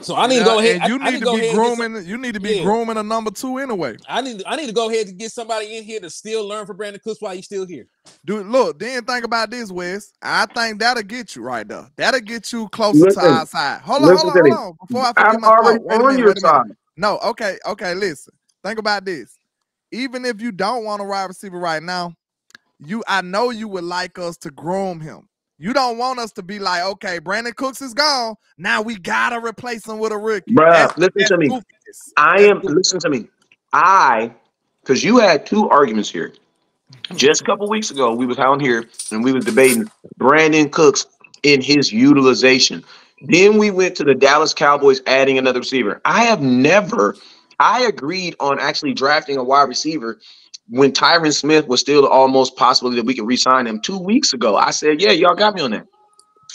So I need yeah, to go ahead. You I, need, I need to be grooming. Some, you need to be yeah. grooming a number two anyway. I need. I need to go ahead and get somebody in here to still learn from Brandin Cooks while he's still here. Dude, look. Then think about this, Wes. I think that'll get you right there. That'll get you closer listen, to our side. Hold on, hold on, hold on. Before I forget I'm my already thought, on your side. No, okay, okay. Listen. Think about this even if you don't want a wide receiver right now, you I know you would like us to groom him. You don't want us to be like, okay, Brandin Cooks is gone. Now we gotta replace him with a rookie. Bruh, that's, listen that's to me. I that's am listen to me. I because you had two arguments here. Just a couple weeks ago, we was out here and we was debating Brandin Cooks in his utilization. Then we went to the Dallas Cowboys adding another receiver. I have never I agreed on actually drafting a wide receiver when Tyron Smith was still almost possibility that we could re-sign him two weeks ago. I said, "Yeah, y'all got me on that."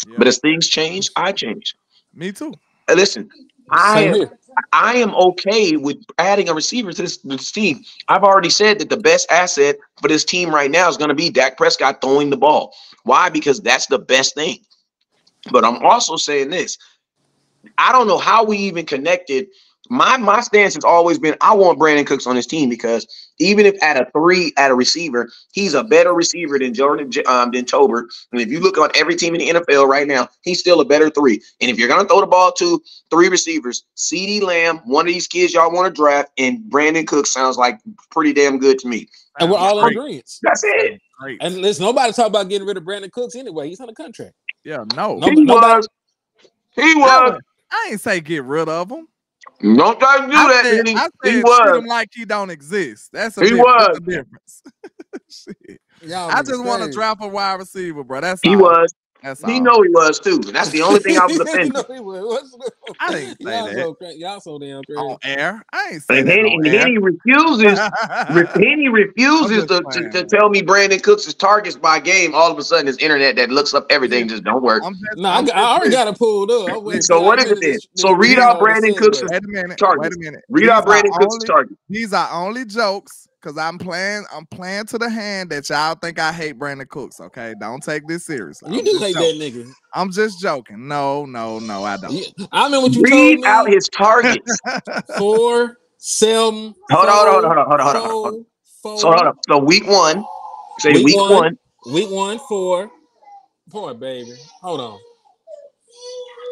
Yeah. But as things change, I change. Me too. Uh, listen, I am, I am okay with adding a receiver to this, this, team. I've already said that the best asset for this team right now is going to be Dak Prescott throwing the ball. Why? Because that's the best thing. But I'm also saying this. I don't know how we even connected my my stance has always been I want Brandin Cooks on his team because even if at a three at a receiver, he's a better receiver than Jordan um, than Tolbert. And if you look on every team in the NFL right now, he's still a better three. And if you're gonna throw the ball to three receivers, CeeDee Lamb, one of these kids y'all want to draft, and Brandin Cooks sounds like pretty damn good to me. And we're all in agreement. That's it. Great. And listen, nobody talk about getting rid of Brandin Cooks anyway. He's on a contract. Yeah, no. He nobody, was. He was. I ain't say get rid of him. Don't try to do I that. Said, he, I said he was him like he don't exist. That's a he difference. was a difference. I just want to drop a wide receiver, bro. That's he all. was. That's he all. know he was too. That's the only thing I was *laughs* offended. I didn't say y'all that. So y'all so damn crazy. On air, I ain't saying that. And *laughs* then he refuses. he refuses to, to, to, tell me Brandin Cooks' is targets by game. All of a sudden, his internet that looks up everything just don't work. no, I, I, already got it pulled up. So what is it then? So read out Brandin Cooks' targets. Wait a minute. Read out Brandin Cooks' targets. These are only jokes because I'm playing. I'm playing to the hand that y'all think I hate Brandin Cooks. Okay, don't take this seriously. You I'm do just hate joking. that nigga. I'm just joking. No, no, no, I don't. Yeah, I remember what you Read told me. out his targets. *laughs* four, seven. Hold on, hold on, hold on, hold on, hold on, hold on. four, So hold up. So week one, say Week week, one. one. Week one, four. Boy, baby. Hold on.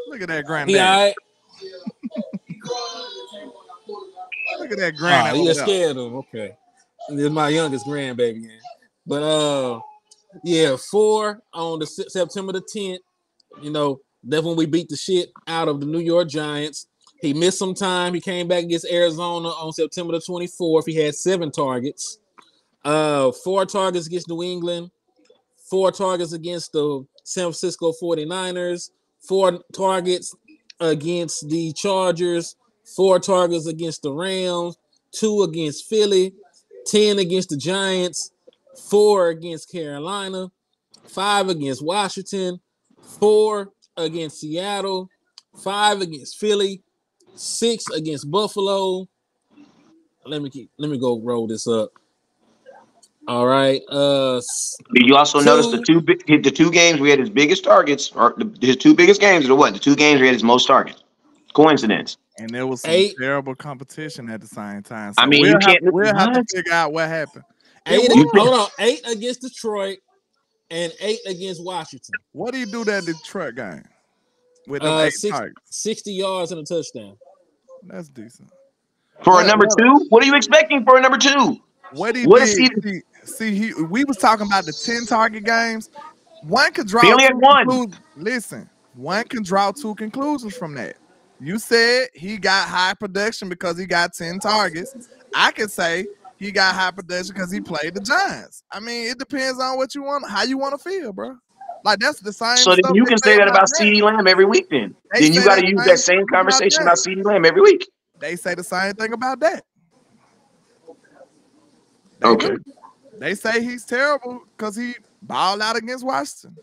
Look at that He granddad. all right? *laughs* *laughs* Look at that Ah, granddad. you over just there. scared him. Okay. Is my youngest grandbaby. But uh yeah, four on the Se- September the 10th. You know, that's when we beat the shit out of the New York Giants. He missed some time. He came back against Arizona on September the 24th. He had seven targets. Uh, four targets against New England, four targets against the San Francisco 49ers, four targets against the Chargers, four targets against the Rams, two against Philly, 10 against the Giants, four against Carolina, five against Washington, four against Seattle, five against Philly, six against Buffalo. Let me keep, let me go roll this up. All right. Uh Did you also notice the Two. two big, the two games we had his biggest targets, or the, his two biggest games are what? The two games we had his most targets. Coincidence. And there was some Eight. terrible competition at the same time. I mean, we'll, have, can't- we'll have to what? figure out what happened. eight It hold on, eight against Detroit and eight against Washington. What do you do that Detroit game with Uh eight six, targets? 60 yards and a touchdown. That's decent. For What- a number what- two? What are you expecting for a number two? What he What did, is he- see, see, he we was talking about the 10 target games. One could draw He only had two one. Listen, one can draw two conclusions from that. You said he got high production because he got 10 targets. I could say he got high production because he played the Giants. I mean, it depends on what you want, how you want to feel, bro. Like that's the same. So then you can say that about Dak. CeeDee Lamb every week then. They then you got to use that same thing about conversation about CeeDee Lamb every week. They say the same thing about that. They Okay. do. They say he's terrible because he balled out against Washington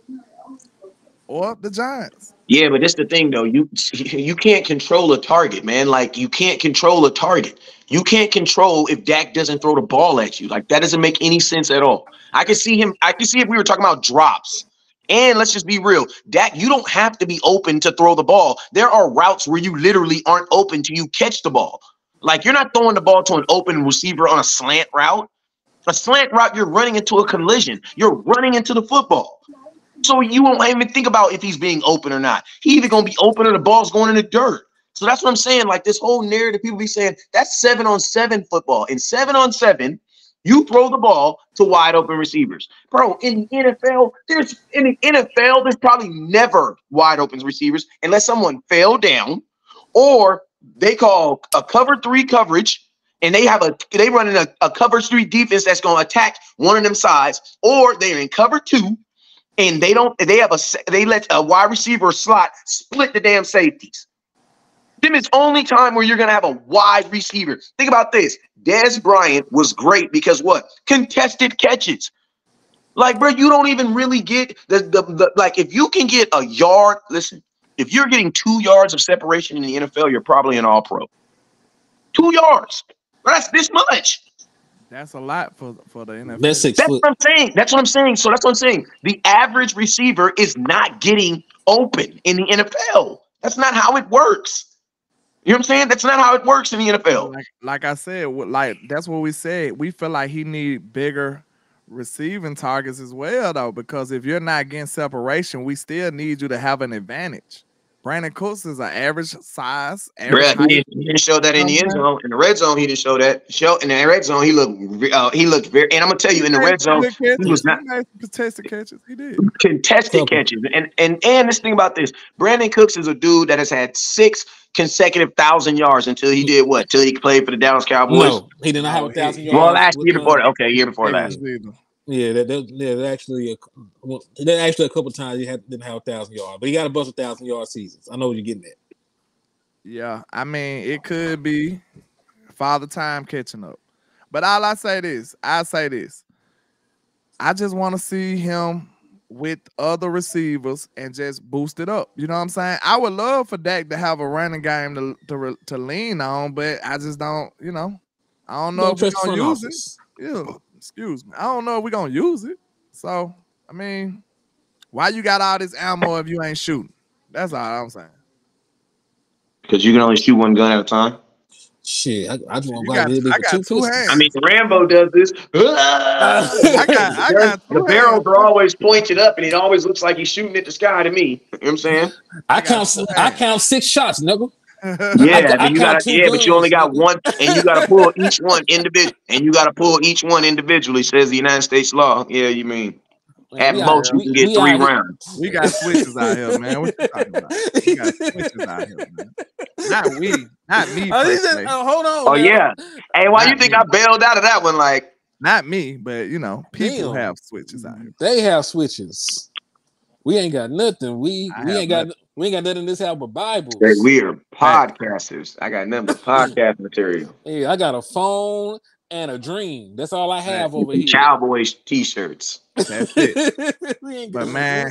or the Giants. Yeah, but that's the thing though. You *laughs* you can't control a target, man. Like you can't control a target. You can't control if Dak doesn't throw the ball at you. Like that doesn't make any sense at all. I can see him. I can see if we were talking about drops. And let's just be real, Dak. You don't have to be open to throw the ball. There are routes where you literally aren't open to you catch the ball. Like you're not throwing the ball to an open receiver on a slant route. A slant route, you're running into a collision. You're running into the football. So you won't even think about if he's being open or not. He either gonna be open or the ball's going in the dirt. So that's what I'm saying. Like this whole narrative, people be saying that's seven on seven football. In seven on seven, you throw the ball to wide open receivers. Bro, in the NFL, there's in the NFL, there's probably never wide open receivers unless someone fell down or they call a cover three coverage and they have a they run in a, a cover three defense that's going to attack one of them sides, or they're in cover two and they don't they have a they let a wide receiver slot split the damn safeties. Then it's only time where you're gonna have a wide receiver. Think about this. Dez Bryant was great because what? Contested catches. Like, bro, you don't even really get the, the, the like if you can get a yard, listen, if you're getting two yards of separation in the NFL, you're probably an all pro. Two yards. That's this much. That's a lot for for the NFL. That's six That's what I'm saying. That's what I'm saying. So that's what I'm saying. The average receiver is not getting open in the NFL. That's not how it works. You know what I'm saying? That's not how it works in the NFL. like, like I said, like that's what we said. We feel like he need bigger receiving targets as well, though, because if you're not getting separation, we still need you to have an advantage. Brandin Cooks is an average size. Average Bruh, he, height. didn't, he didn't show that in the end zone. In the red zone, he didn't show that. Show in the red zone, he looked uh, he looked very. And I'm gonna tell you, in the red zone, good he was not He made some contested catches. He did. contested Couple. catches. And and and this thing about this, Brandin Cooks is a dude that has had six consecutive thousand yards until he did what? Till he played for the Dallas Cowboys. No, he did not have a thousand yards. Well, last year uh, before that. Okay, year before He last. Yeah, that, that, yeah, that actually, a, well, that actually a couple times he had didn't have a thousand yards, but he got a bunch of thousand yard seasons. I know what you're getting at. Yeah, I mean, it could be father time catching up. But all I say this, I say this. I just want to see him with other receivers and just boost it up. You know what I'm saying? I would love for Dak to have a running game to to, to lean on, but I just don't, you know, I don't know Don't if we're gonna use it. office. You excuse me. I don't know if we're gonna use it. So I mean, why you got all this ammo if you ain't shooting? That's all I'm saying. Because you can only shoot one gun at a time. Shit, I, I just want You got, I got two hands. I mean, Rambo does this. *laughs* I got, I got the barrels are always pointed up, and it always looks like he's shooting at the sky to me. You know what I'm saying? I, I count. I count six shots, nigga. *laughs* Yeah, I then you got two yeah, but you only got one, and you got to pull each one individual, and you got to pull each one individually. Says the United States law. Yeah, you mean Man, at most here- you can get we three out here- rounds. we got switches out here, man. What you talking about? We got switches out here, man. Not we, not me. Oh, he said- oh, hold on. Oh now. yeah. Hey, why you think me. I bailed out of that one? Like, Not me, but you know, people Damn. have switches out here. They have switches. We ain't got nothing. We I we have ain't got we ain't got nothing in this house but Bibles. hey, we are podcasters. I got nothing but podcast *laughs* material. Yeah, I got a phone and a dream. That's all I have over here. Cowboys t-shirts. That's it. *laughs* But man,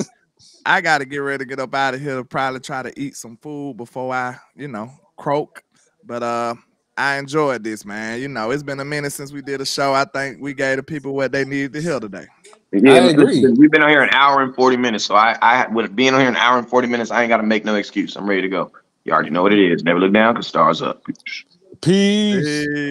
*laughs* I gotta get ready to get up out of here to probably try to eat some food before I, you know, croak. But uh I enjoyed this, man. You know, it's been a minute since we did a show. I think we gave the people what they needed to hear today. Yeah, I agree. We've been on here an hour and 40 minutes. So I, I with being on here an hour and 40 minutes, I ain't got to make no excuse. I'm ready to go. You already know what it is. Never look down because stars up. peace. Hey.